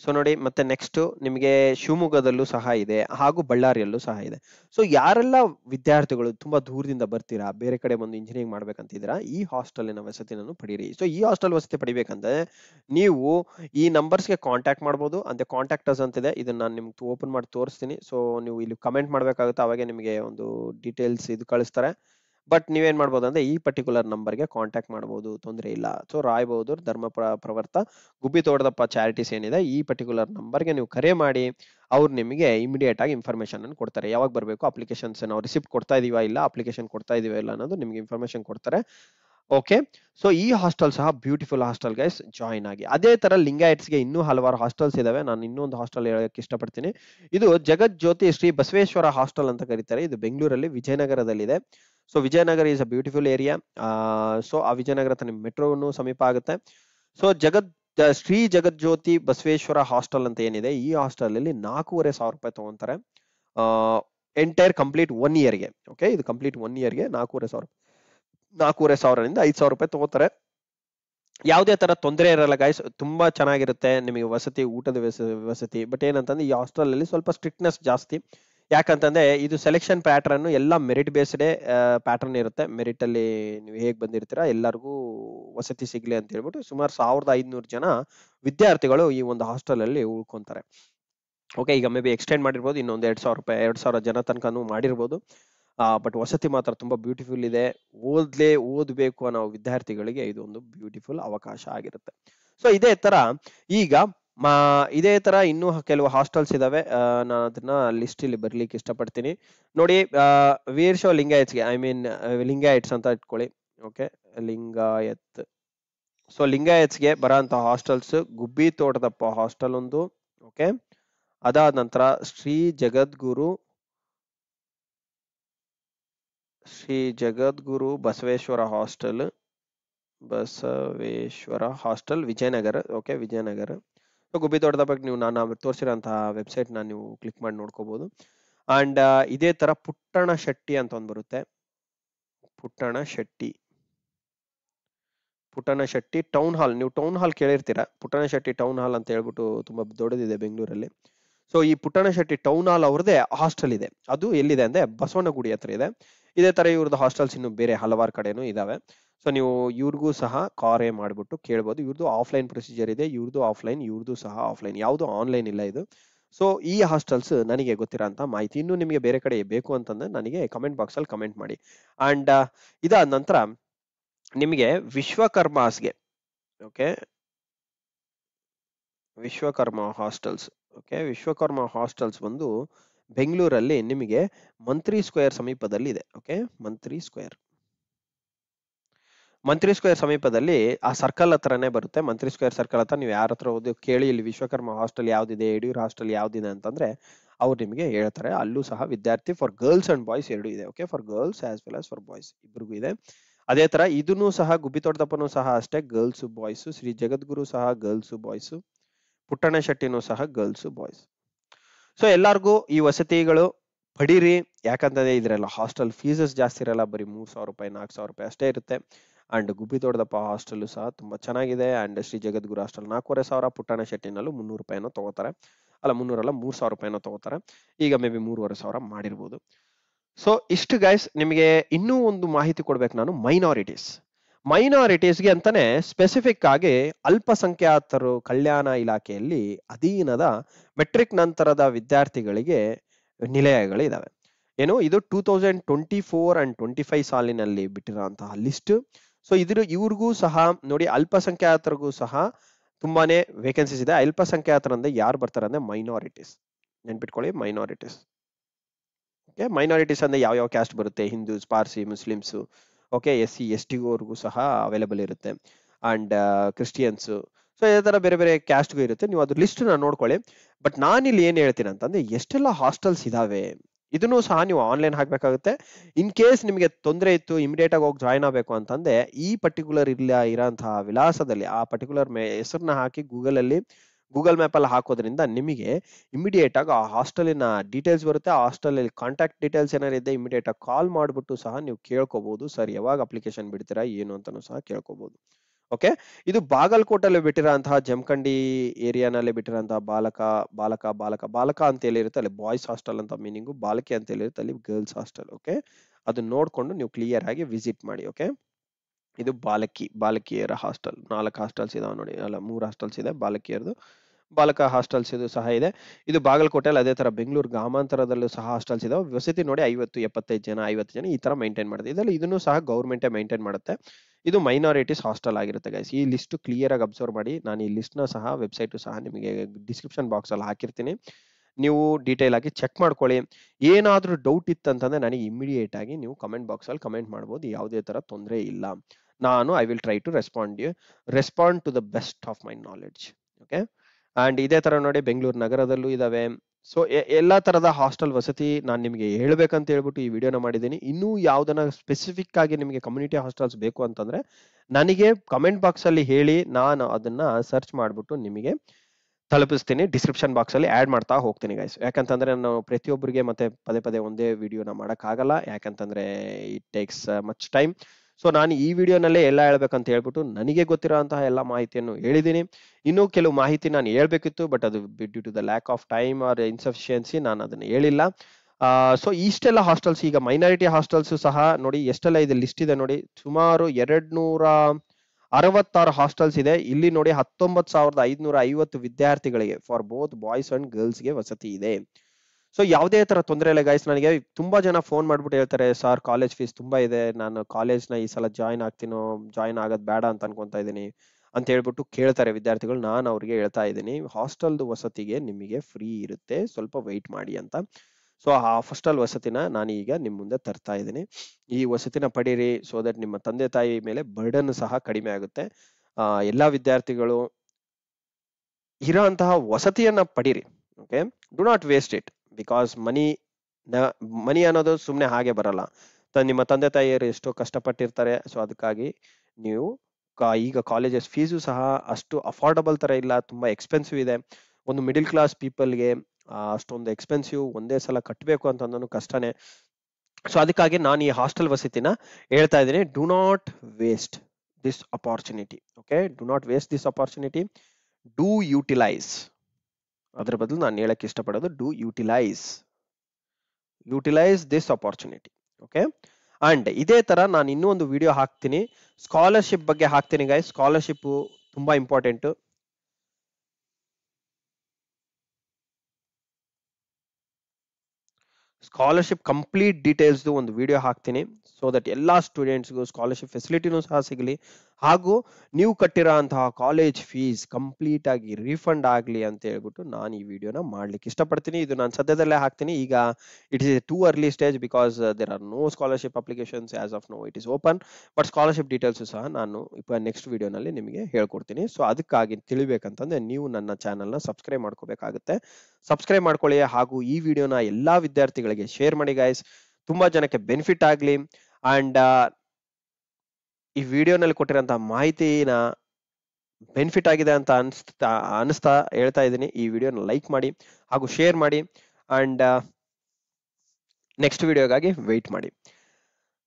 ಸೊ ನೋಡಿ, ಮತ್ತೆ ನೆಕ್ಸ್ಟ್ ನಿಮಗೆ ಶಿವಮೊಗ್ಗದಲ್ಲೂ ಸಹ ಇದೆ, ಹಾಗೂ ಬಳ್ಳಾರಿಯಲ್ಲೂ ಸಹ ಇದೆ. ಸೊ ಯಾರೆಲ್ಲ ವಿದ್ಯಾರ್ಥಿಗಳು ತುಂಬಾ ದೂರದಿಂದ ಬರ್ತೀರಾ, ಬೇರೆ ಕಡೆ ಬಂದು ಇಂಜಿನಿಯರಿಂಗ್ ಮಾಡ್ಬೇಕಂತಿದ್ದೀರಾ, ಈ ಹಾಸ್ಟೆಲಿನ ವಸತಿನನ್ನು ಪಡೀರಿ. ಸೊ ಈ ಹಾಸ್ಟೆಲ್ ವಸತಿ ಪಡಿಬೇಕಂದ್ರೆ, ನೀವು ಈ ನಂಬರ್ಸ್ಗೆ ಕಾಂಟ್ಯಾಕ್ಟ್ ಮಾಡ್ಬೋದು. ಅಂದ್ರೆ ಕಾಂಟ್ಯಾಕ್ಟರ್ಸ್ ಅಂತಿದೆ, ಇದನ್ನ ನಾನು ನಿಮ್ಗೆ ಓಪನ್ ಮಾಡಿ ತೋರಿಸ್ತೀನಿ. ಸೊ ನೀವು ಇಲ್ಲಿ ಕಮೆಂಟ್ ಮಾಡ್ಬೇಕಾಗುತ್ತೆ, ಅವಾಗೆ ನಿಮಗೆ ಒಂದು ಡೀಟೇಲ್ಸ್ ಇದು ಕಳಿಸ್ತಾರೆ. ಬಟ್ ನೀವೇನ್ ಮಾಡ್ಬೋದು ಅಂದ್ರೆ ಈ ಪರ್ಟಿಕ್ಯುಲರ್ ನಂಬರ್ಗೆ ಕಾಂಟ್ಯಾಕ್ಟ್ ಮಾಡ್ಬೋದು, ತೊಂದರೆ ಇಲ್ಲ. ಸೊ ರಾಯ್ ಬಹದ್ದೂರ್ ಧರ್ಮ ಪ್ರವರ್ತ, ಗುಬ್ಬಿ ತೋಟದಪ್ಪ ಚಾರಿಟೀಸ್ ಏನಿದೆ, ಈ ಪರ್ಟಿಕ್ಯುಲರ್ ನಂಬರ್ಗೆ ನೀವು ಕರೆ ಮಾಡಿ, ಅವ್ರು ನಿಮಗೆ ಇಮಿಡಿಯೇಟ್ ಆಗಿ ಇನ್ಫಾರ್ಮೇಶನ್ ಅನ್ನು ಕೊಡ್ತಾರೆ. ಯಾವಾಗ ಬರಬೇಕು ಅಪ್ಲಿಕೇಶನ್ಸ್ ನಾವು ರಿಸಿಪ್ಟ್ ಕೊಡ್ತಾ ಇದೀವಾ ಇಲ್ಲ ಅಪ್ಲಿಕೇಶನ್ ಕೊಡ್ತಾ ಇದೀವ ಇಲ್ಲ ಅನ್ನೋದು ನಿಮ್ಗೆ ಇನ್ಫಾರ್ಮೇಶನ್ ಕೊಡ್ತಾರೆ. ಓಕೆ ಸೊ ಈ ಹಾಸ್ಟೆಲ್ ಸಹ ಬ್ಯೂಟಿಫುಲ್ ಹಾಸ್ಟೆಲ್ ಗೈಸ್ ಜಾಯಿನ್ ಆಗಿ. ಅದೇ ತರ ಲಿಂಗಾಯತ್ಸ್ಗೆ ಇನ್ನೂ ಹಲವಾರು ಹಾಸ್ಟೆಲ್ಸ್ ಇದಾವೆ. ನಾನು ಇನ್ನೊಂದು ಹಾಸ್ಟೆಲ್ ಹೇಳಕ್ಕೆ ಇಷ್ಟಪಡ್ತೀನಿ. ಇದು ಜಗತ್ ಜ್ಯೋತಿ ಶ್ರೀ ಬಸವೇಶ್ವರ ಹಾಸ್ಟೆಲ್ ಅಂತ ಕರೀತಾರೆ. ಇದು ಬೆಂಗಳೂರಲ್ಲಿ ವಿಜಯನಗರದಲ್ಲಿದೆ. So Vijayanagar is a beautiful area so ಆ ವಿಜಯನಗರ ತನ್ನ ಮೆಟ್ರೋನು ಸಮೀಪ ಆಗುತ್ತೆ. ಸೊ ಜಗತ್ ಶ್ರೀ ಜಗಜ್ಯೋತಿ ಬಸವೇಶ್ವರ ಹಾಸ್ಟೆಲ್ ಅಂತ ಏನಿದೆ? ಈ ಹಾಸ್ಟೆಲ್ ಅಲ್ಲಿ ನಾಲ್ಕೂವರೆ ಸಾವಿರ ರೂಪಾಯಿ ತಗೊಂತಾರೆ. ಎಂಟೈರ್ ಕಂಪ್ಲೀಟ್ ಒನ್ ಇಯರ್ಗೆ ಓಕೆ ಇದು ಕಂಪ್ಲೀಟ್ ಒನ್ ಇಯರ್ಗೆ ನಾಲ್ಕೂವರೆ ಸಾವಿರ ನಾಲ್ಕೂವರೆ ಸಾವಿರದಿಂದ ಐದು ಸಾವಿರ ರೂಪಾಯಿ ತಗೋತಾರೆ. ಯಾವುದೇ ತರ ತೊಂದರೆ ಇರಲ್ಲ ಗಾಯ್ಸ್ ತುಂಬಾ ಚೆನ್ನಾಗಿರುತ್ತೆ ನಿಮಗೆ ವಸತಿ, ಊಟದ ವಸತಿ ಬಟ್ ಏನಂತಂದ್ರೆ ಈ ಹಾಸ್ಟೆಲ್ ಅಲ್ಲಿ ಸ್ವಲ್ಪ ಸ್ಟ್ರಿಕ್ಟ್ನೆಸ್ ಜಾಸ್ತಿ. ಯಾಕಂತಂದ್ರೆ ಇದು ಸೆಲೆಕ್ಷನ್ ಪ್ಯಾಟರ್ನ್ ಎಲ್ಲ ಮೆರಿಟ್ ಬೇಸ್ಡ್ ಪ್ಯಾಟರ್ನ್ ಇರುತ್ತೆ. ಮೆರಿಟ್ ಅಲ್ಲಿ ನೀವು ಹೇಗ್ ಬಂದಿರ್ತೀರಾ, ಎಲ್ಲರಿಗೂ ವಸತಿ ಸಿಗ್ಲಿ ಅಂತ ಹೇಳ್ಬಿಟ್ಟು ಸುಮಾರು ಸಾವಿರದ ಐದ್ನೂರು ಜನ ವಿದ್ಯಾರ್ಥಿಗಳು ಈ ಒಂದು ಹಾಸ್ಟೆಲ್ ಅಲ್ಲಿ ಉಳ್ಕೊಂತಾರೆ. ಓಕೆ ಈಗ ಮೇ ಬಿ ಎಕ್ಸ್ಟೆಂಡ್ ಮಾಡಿರ್ಬೋದು, ಇನ್ನೊಂದು ಎರಡ್ ಸಾವಿರ ರೂಪಾಯಿ, ಎರಡ್ ಸಾವಿರ ಜನ ತನಕನೂ ಮಾಡಿರ್ಬೋದು. ಬಟ್ ವಸತಿ ಮಾತ್ರ ತುಂಬಾ ಬ್ಯೂಟಿಫುಲ್ ಇದೆ. ಓದ್ಲೇ, ಓದ್ಬೇಕು ಅನ್ನೋ ವಿದ್ಯಾರ್ಥಿಗಳಿಗೆ ಇದು ಒಂದು ಬ್ಯೂಟಿಫುಲ್ ಅವಕಾಶ ಆಗಿರುತ್ತೆ. ಸೊ ಇದೇ ತರ ಈಗ, ಮಾ, ಇದೇ ತರ ಇನ್ನೂ ಕೆಲವು ಹಾಸ್ಟೆಲ್ಸ್ ಇದಾವೆ. ನಾನು ಅದನ್ನ ಲಿಸ್ಟ್ ಇಲ್ಲಿ ಬರ್ಲಿಕ್ಕೆ ಇಷ್ಟಪಡ್ತೀನಿ. ನೋಡಿ ವೀರ್ಶೋ ಲಿಂಗಾಯತ್ಸ್ಗೆ ಐ ಮೀನ್ ಲಿಂಗಾಯತ್ಸ್ ಅಂತ ಇಟ್ಕೊಳ್ಳಿ. ಓಕೆ ಲಿಂಗಾಯತ್. ಸೊ ಲಿಂಗಾಯತ್ಸ್ಗೆ ಬರೋಂಥ ಹಾಸ್ಟೆಲ್ಸ್ ಗುಬ್ಬಿ ತೋಟದಪ್ಪ ಹಾಸ್ಟೆಲ್ ಒಂದು. ಓಕೆ ಅದಾದ ನಂತರ Shri Jagadguru Shri Jagadguru Basaveshwara hostel Basaveshwara hostel, Vijayanagar. Okay Vijayanagar. Gubbi ದೊಡ್ಡದ ಬಗ್ಗೆ ನೀವು ನಾನು ತೋರಿಸಿರೋಂತಹ ವೆಬ್ಸೈಟ್ನ ನೀವು ಕ್ಲಿಕ್ ಮಾಡಿ ನೋಡ್ಕೋಬಹುದು ಅಂಡ್ ಇದೇ ತರ ಪುಟ್ಟಣ ಶೆಟ್ಟಿ ಅಂತ ಒಂದು ಬರುತ್ತೆ. ಪುಟ್ಟಣ ಶೆಟ್ಟಿ. ಪುಟ್ಟಣ ಶೆಟ್ಟಿ ಟೌನ್ ಹಾಲ್ ನೀವು ಟೌನ್ ಹಾಲ್ ಕೇಳಿರ್ತೀರಾ? ಪುಟ್ಟಣ ಶೆಟ್ಟಿ ಟೌನ್ ಹಾಲ್ ಅಂತ ಹೇಳ್ಬಿಟ್ಟು ತುಂಬಾ ದೊಡ್ಡದಿದೆ ಬೆಂಗಳೂರಲ್ಲಿ. ಸೊ ಈ ಪುಟ್ಟಣ ಶೆಟ್ಟಿ ಟೌನ್ ಹಾಲ್ ಅವ್ರದೇ ಹಾಸ್ಟೆಲ್ ಇದೆ. ಅದು ಎಲ್ಲಿದೆ ಅಂದ್ರೆ ಬಸವನಗುಡಿ ಹತ್ರ ಇದೆ. ಇದೇ ತರ ಇವ್ರದ್ದು ಹಾಸ್ಟೆಲ್ಸ್ ಇನ್ನು ಬೇರೆ ಹಲವಾರು ಕಡೆನೂ ಇದಾವೆ. ಸೊ ನೀವು ಇವ್ರಿಗೂ ಸಹ ಕಾರೇ ಮಾಡಿಬಿಟ್ಟು ಕೇಳ್ಬೋದು. ಇವ್ರದ್ದು ಆಫ್ಲೈನ್ ಪ್ರೊಸೀಜರ್ ಇದೆ ಇವ್ರದ್ದು ಆಫ್ಲೈನ್ ಇವ್ರದ್ದು ಸಹ ಆಫ್ಲೈನ್ ಯಾವುದು ಆನ್ಲೈನ್ ಇಲ್ಲ ಇದು. ಸೊ ಈ ಹಾಸ್ಟೆಲ್ಸ್ ನನಗೆ ಗೊತ್ತಿರೋಂಥ ಮಾಹಿತಿ ಇನ್ನು ನಿಮಗೆ ಬೇರೆ ಕಡೆ ಬೇಕು ಅಂತಂದ್ರೆ ನನಗೆ ಕಮೆಂಟ್ ಬಾಕ್ಸ್ ಅಲ್ಲಿ ಕಮೆಂಟ್ ಮಾಡಿ. ಅಂಡ್ ಇದಾದ ನಂತರ ನಿಮಗೆ ವಿಶ್ವಕರ್ಮಾಸ್ಗೆ okay Vishwakarma hostels okay Vishwakarma hostels ಬಂದು ಬೆಂಗಳೂರಲ್ಲಿ ನಿಮಗೆ ಮಂತ್ರಿ ಸ್ಕ್ವೇರ್ ಸಮೀಪದಲ್ಲಿ ಇದೆ ಓಕೆ ಮಂತ್ರಿ ಸ್ಕ್ವೇರ್. ಮಂತ್ರಿ ಸ್ಕ್ವೇರ್ ಸಮೀಪದಲ್ಲಿ ಆ ಸರ್ಕಲ್ ಹತ್ರನೇ ಬರುತ್ತೆ. ಮಂತ್ರಿ ಸ್ಕ್ವೇರ್ ಸರ್ಕಲ್ ಹತ್ರ ನೀವು ಯಾರ ಹತ್ರ ಓದಿ ಕೇಳಿ, ಇಲ್ಲಿ ವಿಶ್ವಕರ್ಮ ಹಾಸ್ಟೆಲ್ ಯಾವ್ದಿದೆ, ಯಡಿಯೂರ್ ಹಾಸ್ಟೆಲ್ ಯಾವ್ದಿದೆ ಅಂತಂದ್ರೆ ಅವ್ರು ನಿಮಗೆ ಹೇಳ್ತಾರೆ. ಅಲ್ಲೂ ಸಹ ವಿದ್ಯಾರ್ಥಿ ಫಾರ್ ಗರ್ಲ್ಸ್ ಅಂಡ್ ಬಾಯ್ಸ್ ಎರಡು ಇದೆ okay for girls as well as for boys ಇಬ್ಬರಿಗೂ ಇದೆ. ಅದೇ ತರ ಇದನ್ನು ಸಹ ಗುಬ್ಬಿ ತೋಟದಪ್ಪನೂ ಸಹ ಅಷ್ಟೇ ಗರ್ಲ್ಸ್ ಬಾಯ್ಸ್ ಶ್ರೀ ಜಗದ್ಗುರು ಸಹ ಗರ್ಲ್ಸ್ ಬಾಯ್ಸ್ ಪುಟ್ಟಣ ಶೆಟ್ಟಿನೂ ಸಹ ಗರ್ಲ್ಸ್ ಬಾಯ್ಸ್ ಸೊ ಎಲ್ಲಾರ್ಗೂ ಈ ವಸತಿಗಳು ಪಡೀರಿ. ಯಾಕಂತಂದ್ರೆ ಇದ್ರೆಲ್ಲ ಹಾಸ್ಟೆಲ್ ಫೀಸಸ್ ಜಾಸ್ತಿ ಇರಲ್ಲ. ಬರೀ ಮೂರ್ ಸಾವಿರ ರೂಪಾಯಿ, ನಾಲ್ಕು ಸಾವಿರ ರೂಪಾಯಿ ಅಷ್ಟೇ ಇರುತ್ತೆ. ಅಂಡ್ ಗುಬ್ಬಿ ದೊಡ್ಡದಪ್ಪ ಹಾಸ್ಟೆಲ್ ಸಹ ತುಂಬಾ ಚೆನ್ನಾಗಿದೆ. ಅಂಡ್ ಶ್ರೀ ಜಗದ್ಗುರು ಹಾಸ್ಟೆಲ್ ನಾಲ್ಕೂವರೆ ಸಾವಿರ ಪುಟ್ಟಣ ಶೆಟ್ಟಿನಲ್ಲೂ ಮುನ್ನೂರು ರೂಪಾಯಿನ ತಗೋತಾರೆ. ಅಲ್ಲ, ಮುನ್ನೂರಲ್ಲ, ಮೂರ್ ಸಾವಿರ ರೂಪಾಯಿನ ತಗೋತಾರೆ. ಈಗ ಮೇ ಬಿ ಮೂರುವರೆ ಸಾವಿರ ಮಾಡಿರ್ಬೋದು. ಸೊ ಇಷ್ಟು ಗೈಸ್ ನಿಮಗೆ ಇನ್ನೂ ಒಂದು ಮಾಹಿತಿ ಕೊಡ್ಬೇಕು ನಾನು ಮೈನಾರಿಟೀಸ್ ಮೈನಾರಿಟೀಸ್ಗೆ ಅಂತಾನೆ ಸ್ಪೆಸಿಫಿಕ್ ಆಗಿ ಅಲ್ಪಸಂಖ್ಯಾತರು ಕಲ್ಯಾಣ ಇಲಾಖೆಯಲ್ಲಿ ಅಧೀನದ ಮೆಟ್ರಿಕ್ ನಂತರದ ವಿದ್ಯಾರ್ಥಿಗಳಿಗೆ ನಿಲಯಗಳು ಇದಾವೆ ಏನು? ಇದು two thousand twenty four and twenty five ಸಾಲಿನಲ್ಲಿ ಬಿಟ್ಟಿರುವಂತಹ ಲಿಸ್ಟ್ ಸೊ ಇದ್ರ, ಇವ್ರಿಗೂ ಸಹ ನೋಡಿ ಅಲ್ಪಸಂಖ್ಯಾತರಿಗೂ ಸಹ ತುಂಬಾನೇ ವೇಕೆನ್ಸೀಸ್ ಇದೆ. ಅಲ್ಪಸಂಖ್ಯಾತರಂದ್ರೆ ಯಾರು ಬರ್ತಾರೆ ಅಂದ್ರೆ ಮೈನಾರಿಟೀಸ್ ನೆನ್ಪಿಟ್ಕೊಳ್ಳಿ ಮೈನಾರಿಟೀಸ್ ಮೈನಾರಿಟೀಸ್ ಅಂದ್ರೆ ಯಾವ ಯಾವ ಕ್ಯಾಸ್ಟ್ ಬರುತ್ತೆ? Hindus, Parsi, Muslims. Okay S C S ಟಿಗೂ ಸಹ ಅವೈಲೇಬಲ್ ಇರುತ್ತೆ. ಅಂಡ್ ಕ್ರಿಶ್ಚಿಯನ್ಸ್ ಸೊ ಇದೇ ತರ ಬೇರೆ ಬೇರೆ ಕ್ಯಾಸ್ಟ್ಗೂ ಇರುತ್ತೆ. ನೀವು ಅದ್ರ ಲಿಸ್ಟ್ ನೋಡ್ಕೊಳ್ಳಿ. ಬಟ್ ನಾನಿಲ್ಲಿ ಏನ್ ಹೇಳ್ತೀನಿ ಅಂತಂದ್ರೆ, ಎಷ್ಟೆಲ್ಲ ಹಾಸ್ಟೆಲ್ಸ್ ಇದಾವೆ, ಇದನ್ನು ಸಹ ನೀವು ಆನ್ಲೈನ್ ಹಾಕ್ಬೇಕಾಗುತ್ತೆ. ಇನ್ ಕೇಸ್ ನಿಮಗೆ ತೊಂದರೆ ಇತ್ತು ಇಮಿಡಿಯೇಟ್ ಆಗಿ ಹೋಗಿ ಜಾಯ್ನ್ ಆಗಬೇಕು ಅಂತಂದ್ರೆ, ಈ ಪರ್ಟಿಕ್ಯುಲರ್ ಇಲ್ಲ ಇರೋಂತಹ ವಿಳಾಸದಲ್ಲಿ, ಆ ಪರ್ಟಿಕ್ಯುಲರ್ ಹೆಸರನ್ನ ಹಾಕಿ ಗೂಗಲ್ ಅಲ್ಲಿ ಗೂಗಲ್ ಮ್ಯಾಪ್ ಅಲ್ಲಿ ಹಾಕೋದ್ರಿಂದ ನಿಮಗೆ ಇಮಿಡಿಯೇಟ್ ಆಗಿ ಆ ಹಾಸ್ಟೆಲಿನ ಡೀಟೇಲ್ಸ್ ಬರುತ್ತೆ. ಆ ಹಾಸ್ಟೆಲ್ ಅಲ್ಲಿ ಕಾಂಟ್ಯಾಕ್ಟ್ ಡೀಟೇಲ್ಸ್ ಏನಾರು ಇದೆ ಇಮಿಡಿಯೇಟ್ ಆಗಿ ಕಾಲ್ ಮಾಡ್ಬಿಟ್ಟು ಸಹ ನೀವು ಕೇಳ್ಕೋಬಹುದು ಸರ್, ಯಾವಾಗ ಅಪ್ಲಿಕೇಶನ್ ಬಿಡ್ತೀರಾ, ಏನು ಅಂತಾನು ಸಹ ಕೇಳ್ಕೋಬಹುದು ಓಕೆ ಇದು ಬಾಗಲಕೋಟಲ್ಲಿ ಬಿಟ್ಟಿರೋಂತಹ ಜಮಖಂಡಿ ಏರಿಯಾನಲ್ಲಿ ಬಿಟ್ಟಿರೋಂತಹ ಬಾಲಕ ಬಾಲಕ ಬಾಲಕ ಬಾಲಕ ಅಂತ ಹೇಳಿರುತ್ತೆ ಅಲ್ಲಿ ಬಾಯ್ಸ್ ಹಾಸ್ಟೆಲ್ ಅಂತ ಮೀನಿಂಗು ಬಾಲಕಿ ಅಂತ ಹೇಳಿರುತ್ತೆ ಅಲ್ಲಿ ಗರ್ಲ್ಸ್ ಹಾಸ್ಟೆಲ್ ಓಕೆ ಅದನ್ನ ನೋಡ್ಕೊಂಡು ನೀವು ಕ್ಲಿಯರ್ ಆಗಿ ವಿಸಿಟ್ ಮಾಡಿ ಓಕೆ ಇದು ಬಾಲಕಿ, ಬಾಲಕಿಯರ ಹಾಸ್ಟೆಲ್. ನಾಲ್ಕು ಹಾಸ್ಟೆಲ್ಸ್ ಇದಾವೆ ನೋಡಿ. ಅಲ್ಲ, ಮೂರು ಹಾಸ್ಟೆಲ್ಸ್ ಇದೆ, ಬಾಲಕಿಯರದು. ಬಾಲಕ ಹಾಸ್ಟೆಲ್ಸ್ ಇದು ಸಹ ಇದೆ. ಇದು ಬಾಗಲಕೋಟೆಯಲ್ಲಿ ಅದೇ ತರ ಬೆಂಗಳೂರು ಗ್ರಾಮಾಂತರದಲ್ಲೂ ಸಹ ಹಾಸ್ಟೆಲ್ಸ್ ಇದಾವೆ. ವಸತಿ ನೋಡಿ ಐವತ್ತು, ಎಪ್ಪತ್ತೈದು ಜನ, ಐವತ್ತು ಜನ ಈ ತರ ಮೈಂಟೈನ್ ಮಾಡುತ್ತೆ. ಇದರಲ್ಲಿ ಇದನ್ನು ಸಹ ಗೌರ್ಮೆಂಟೇ ಮೈಂಟೈನ್ ಮಾಡುತ್ತೆ. ಇದು ಮೈನಾರಿಟೀಸ್ ಹಾಸ್ಟೆಲ್ ಆಗಿರುತ್ತೆ ಗೈಸ್ ಈ ಲಿಸ್ಟ್ ಕ್ಲಿಯರ್ ಆಗಿ ಅಬ್ಸರ್ವ್ ಮಾಡಿ. ನಾನು ಈ ಲಿಸ್ಟ್ನ ಸಹ ವೆಬ್ಸೈಟ್ ಸಹ ನಿಮಗೆ ಡಿಸ್ಕ್ರಿಪ್ಷನ್ ಬಾಕ್ಸ್ ಅಲ್ಲಿ ಹಾಕಿರ್ತೀನಿ. ನೀವು ಡೀಟೇಲ್ ಆಗಿ ಚೆಕ್ ಮಾಡ್ಕೊಳ್ಳಿ. ಏನಾದ್ರೂ ಡೌಟ್ ಇತ್ತಂತಂದ್ರೆ ನನಗೆ ಇಮಿಡಿಯೇಟ್ ಆಗಿ ನೀವು ಕಮೆಂಟ್ ಬಾಕ್ಸ್ ಅಲ್ಲಿ ಕಮೆಂಟ್ ಮಾಡ್ಬೋದು. ಯಾವುದೇ ತರ ತೊಂದರೆ ಇಲ್ಲ. ನಾನು I will try to respond you respond to the best of my knowledge okay and ಇದೇ ತರ ನೋಡಿ ಬೆಂಗಳೂರು ನಗರದಲ್ಲೂ ಇದಾವೆ. ಸೊ ಎಲ್ಲ ತರದ ಹಾಸ್ಟೆಲ್ ವಸತಿ ನಾನು ನಿಮಗೆ ಹೇಳ್ಬೇಕಂತ ಹೇಳ್ಬಿಟ್ಟು ಈ ವಿಡಿಯೋನ ಮಾಡಿದ್ದೀನಿ. ಇನ್ನೂ ಯಾವ್ದನ ಸ್ಪೆಸಿಫಿಕ್ ಆಗಿ ನಿಮಗೆ ಕಮ್ಯುನಿಟಿ ಹಾಸ್ಟೆಲ್ಸ್ ಬೇಕು ಅಂತಂದ್ರೆ ನನಗೆ ಕಮೆಂಟ್ ಬಾಕ್ಸ್ ಅಲ್ಲಿ ಹೇಳಿ, ನಾನು ಅದನ್ನ ಸರ್ಚ್ ಮಾಡ್ಬಿಟ್ಟು ನಿಮಗೆ ತಲುಪಿಸ್ತೀನಿ. ಡಿಸ್ಕ್ರಿಪ್ಷನ್ ಬಾಕ್ಸ್ ಅಲ್ಲಿ ಆಡ್ ಮಾಡ್ತಾ ಹೋಗ್ತೀನಿ ಗೈಸ್ ಯಾಕಂತಂದ್ರೆ ನಾನು ಪ್ರತಿಯೊಬ್ಬರಿಗೆ ಮತ್ತೆ ಪದೇ ಪದೇ ಒಂದೇ ವಿಡಿಯೋನ ಮಾಡೋಕ್ಕಾಗಲ್ಲ. ಯಾಕಂತಂದ್ರೆ it takes much time so ನಾನು ಈ ವಿಡಿಯೋನಲ್ಲೇ ಎಲ್ಲ ಹೇಳ್ಬೇಕಂತ ಹೇಳ್ಬಿಟ್ಟು ನನಗೆ ಗೊತ್ತಿರೋಂತಹ ಎಲ್ಲ ಮಾಹಿತಿಯನ್ನು ಹೇಳಿದ್ದೀನಿ. ಇನ್ನೂ ಕೆಲವು ಮಾಹಿತಿ ನಾನು ಹೇಳ್ಬೇಕಿತ್ತು ಬಟ್ ಅದು due to the lack of time or insufficiency ನಾನು ಅದನ್ನ ಹೇಳಿಲ್ಲ. ಸೊ ಇಷ್ಟೆಲ್ಲ ಹಾಸ್ಟೆಲ್ಸ್ ಈಗ ಮೈನಾರಿಟಿ ಹಾಸ್ಟೆಲ್ಸ್ ಸಹ ನೋಡಿ ಎಷ್ಟೆಲ್ಲ ಇದೆ ಲಿಸ್ಟ್ ಇದೆ ನೋಡಿ. ಸುಮಾರು ಎರಡ್ ನೂರ ಅರವತ್ತಾರು ಹಾಸ್ಟೆಲ್ಸ್ ಇದೆ. ಇಲ್ಲಿ ನೋಡಿ ಹತ್ತೊಂಬತ್ತು ಸಾವಿರದ ಐದ್ನೂರ ಐವತ್ತು ವಿದ್ಯಾರ್ಥಿಗಳಿಗೆ ಫಾರ್ ಬೋತ್ ಬಾಯ್ಸ್ ಅಂಡ್ ಗರ್ಲ್ಸ್ಗೆ ವಸತಿ ಇದೆ. ಸೊ ಯಾವುದೇ ತರ ತೊಂದರೆ ಇಲ್ಲ ಗಾಯ್ಸ್ ನನಗೆ ತುಂಬಾ ಜನ ಫೋನ್ ಮಾಡ್ಬಿಟ್ಟು ಹೇಳ್ತಾರೆ ಸರ್ ಕಾಲೇಜ್ ಫೀಸ್ ತುಂಬಾ ಇದೆ. ನಾನು ಕಾಲೇಜ್ನ ಈ ಸಲ ಜಾಯಿನ್ ಆಗ್ತೀನೋ ಜಾಯಿನ್ ಆಗೋದ್ ಬೇಡ ಅಂತ ಅನ್ಕೊಂತಾ ಇದ್ದೀನಿ. ಅಂತ ಹೇಳ್ಬಿಟ್ಟು ಕೇಳ್ತಾರೆ ವಿದ್ಯಾರ್ಥಿಗಳು. ನಾನು ಅವ್ರಿಗೆ ಹೇಳ್ತಾ ಇದ್ದೀನಿ ಹಾಸ್ಟೆಲ್ದು ವಸತಿಗೆ ನಿಮಗೆ ಫ್ರೀ ಇರುತ್ತೆ. ಸ್ವಲ್ಪ ವೆಯ್ಟ್ ಮಾಡಿ ಅಂತ. ಸೊ ಆ ಹಾಸ್ಟೆಲ್ ವಸತಿನ ನಾನು ಈಗ ನಿಮ್ಮ ಮುಂದೆ ತರ್ತಾ ಇದ್ದೀನಿ. ಈ ವಸತಿನ ಪಡೀರಿ ಸೊ ದಟ್ ನಿಮ್ಮ ತಂದೆ ತಾಯಿ ಮೇಲೆ ಬರ್ಡನ್ ಸಹ ಕಡಿಮೆ ಆಗುತ್ತೆ. ಆ, ಎಲ್ಲಾ ವಿದ್ಯಾರ್ಥಿಗಳು ಇರೋಂತಹ ವಸತಿಯನ್ನ ಪಡೀರಿ okay do not waste it because money money ಅನ್ನೋದು ಸುಮ್ಮನೆ ಹಾಗೆ ಬರಲ್ಲ. ನಿಮ್ಮ ತಂದೆ ತಾಯಿಯರು ಎಷ್ಟೋ ಕಷ್ಟಪಟ್ಟಿರ್ತಾರೆ ಸೊ ಅದಕ್ಕಾಗಿ ನೀವು ಈಗ ಕಾಲೇಜಸ್ ಫೀಸು ಸಹ ಅಷ್ಟು ಅಫೋರ್ಡಬಲ್ ಥರ ಇಲ್ಲ, ತುಂಬಾ ಎಕ್ಸ್ಪೆನ್ಸಿವ್ ಇದೆ. ಒಂದು ಮಿಡಿಲ್ ಕ್ಲಾಸ್ ಪೀಪಲ್ಗೆ ಅಷ್ಟೊಂದು ಎಕ್ಸ್ಪೆನ್ಸಿವ್ ಒಂದೇ ಸಲ ಕಟ್ಟಬೇಕು ಅಂತಂದನು ಕಷ್ಟನೇ. ಸೊ ಅದಕ್ಕಾಗಿ ನಾನು ಈ ಹಾಸ್ಟೆಲ್ ವಸತಿನ ಹೇಳ್ತಾ ಇದ್ದೀನಿ do not waste this opportunity okay do not waste this opportunity do utilise ಅದ್ರ ಬದಲು ನಾನು ಹೇಳಕ್ಕೆ ಇಷ್ಟಪಡೋದು do utilise. Utilise this opportunity okay? And ಇದೇ ತರ ನಾನು ಇನ್ನೂ ಒಂದು ವಿಡಿಯೋ ಹಾಕ್ತೀನಿ. ಸ್ಕಾಲರ್ಶಿಪ್ ಬಗ್ಗೆ ಹಾಕ್ತೀನಿ ಗಾಯ್ ಸ್ಕಾಲರ್ಶಿಪ್ ತುಂಬಾ ಇಂಪಾರ್ಟೆಂಟ್. ಸ್ಕಾಲರ್ಶಿಪ್ ಕಂಪ್ಲೀಟ್ ಡೀಟೇಲ್ಸ್ದು ಒಂದು ವಿಡಿಯೋ ಹಾಕ್ತೀನಿ. ಸೊ ದಟ್ ಎಲ್ಲ ಸ್ಟೂಡೆಂಟ್ಸ್ಗೂ ಸ್ಕಾಲರ್ಶಿಪ್ ಫೆಸಿಲಿಟಿನೂ ಸಹ ಸಿಗಲಿ. ಹಾಗೂ ನೀವು ಕಟ್ಟಿರೋ ಕಾಲೇಜ್ ಫೀಸ್ ಕಂಪ್ಲೀಟ್ ಆಗಿ ರೀಫಂಡ್ ಆಗಲಿ ಅಂತ ಹೇಳ್ಬಿಟ್ಟು ನಾನು ಈ ವಿಡಿಯೋನ ಮಾಡ್ಲಿಕ್ಕೆ ಇಷ್ಟಪಡ್ತೀನಿ. ಇದು ನಾನು ಸದ್ಯದಲ್ಲೇ ಹಾಕ್ತೀನಿ. ಈಗ it is too early stage because there are no scholarship applications as of now it is open but scholarship details ಸಹ ನಾನು ಇಪ್ಪ ನೆಕ್ಸ್ಟ್ ವಿಡಿಯೋನಲ್ಲಿ ನಿಮಗೆ ಹೇಳ್ಕೊಡ್ತೀನಿ. ಸೊ ಅದಕ್ಕಾಗಿ ತಿಳಿಬೇಕಂತಂದ್ರೆ ನೀವು ನನ್ನ ಚಾನಲ್ನ ಸಬ್ಸ್ಕ್ರೈಬ್ ಮಾಡ್ಕೋಬೇಕಾಗುತ್ತೆ. ಸಬ್ಸ್ಕ್ರೈಬ್ ಮಾಡ್ಕೊಳ್ಳಿ ಹಾಗೂ ಈ ವಿಡಿಯೋನ ಎಲ್ಲಾ ವಿದ್ಯಾರ್ಥಿಗಳಿಗೆ ಶೇರ್ ಮಾಡಿ ಗಾಯ್ಸ್ ತುಂಬಾ ಜನಕ್ಕೆ ಬೆನಿಫಿಟ್ ಆಗಲಿ. ಅಂಡ್ ಈ ವಿಡಿಯೋನಲ್ಲಿ ಕೊಟ್ಟಿರೋಂಥ ಮಾಹಿತಿನ ಬೆನಿಫಿಟ್ ಆಗಿದೆ ಅಂತ ಅನ್ಸ್ತಾ, ಅನಿಸ್ತಾ ಹೇಳ್ತಾ ಇದ್ದೀನಿ. ಈ ವಿಡಿಯೋನ ಲೈಕ್ ಮಾಡಿ ಹಾಗೂ ಶೇರ್ ಮಾಡಿ ಅಂಡ್ ನೆಕ್ಸ್ಟ್ ವಿಡಿಯೋಗಾಗಿ ವೆಯ್ಟ್ ಮಾಡಿ.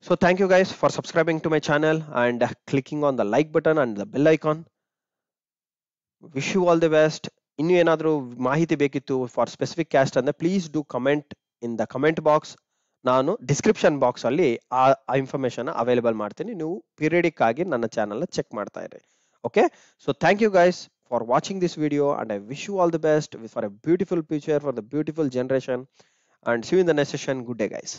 So thank you guys for subscribing to my channel and clicking on the like button and the bell icon wish you all the best ಇನ್ನೂ ಏನಾದರೂ ಮಾಹಿತಿ ಬೇಕಿತ್ತು ಫಾರ್ ಸ್ಪೆಸಿಫಿಕ್ ಕ್ಯಾಸ್ಟ್ ಅಂದ್ರೆ please do comment in the comment box ನಾನು description box ಅಲ್ಲಿ ಆ information available ಮಾಡ್ತೀನಿ. ನೀವು ಪೀರಿಯಡಿಕ್ ಆಗಿ ನನ್ನ ಚಾನಲ್ ಚೆಕ್ ಮಾಡ್ತಾ ಇರಿ. Okay so thank you guys for watching this video and I wish you all the best for a beautiful future for the beautiful generation and see in the next session good day guys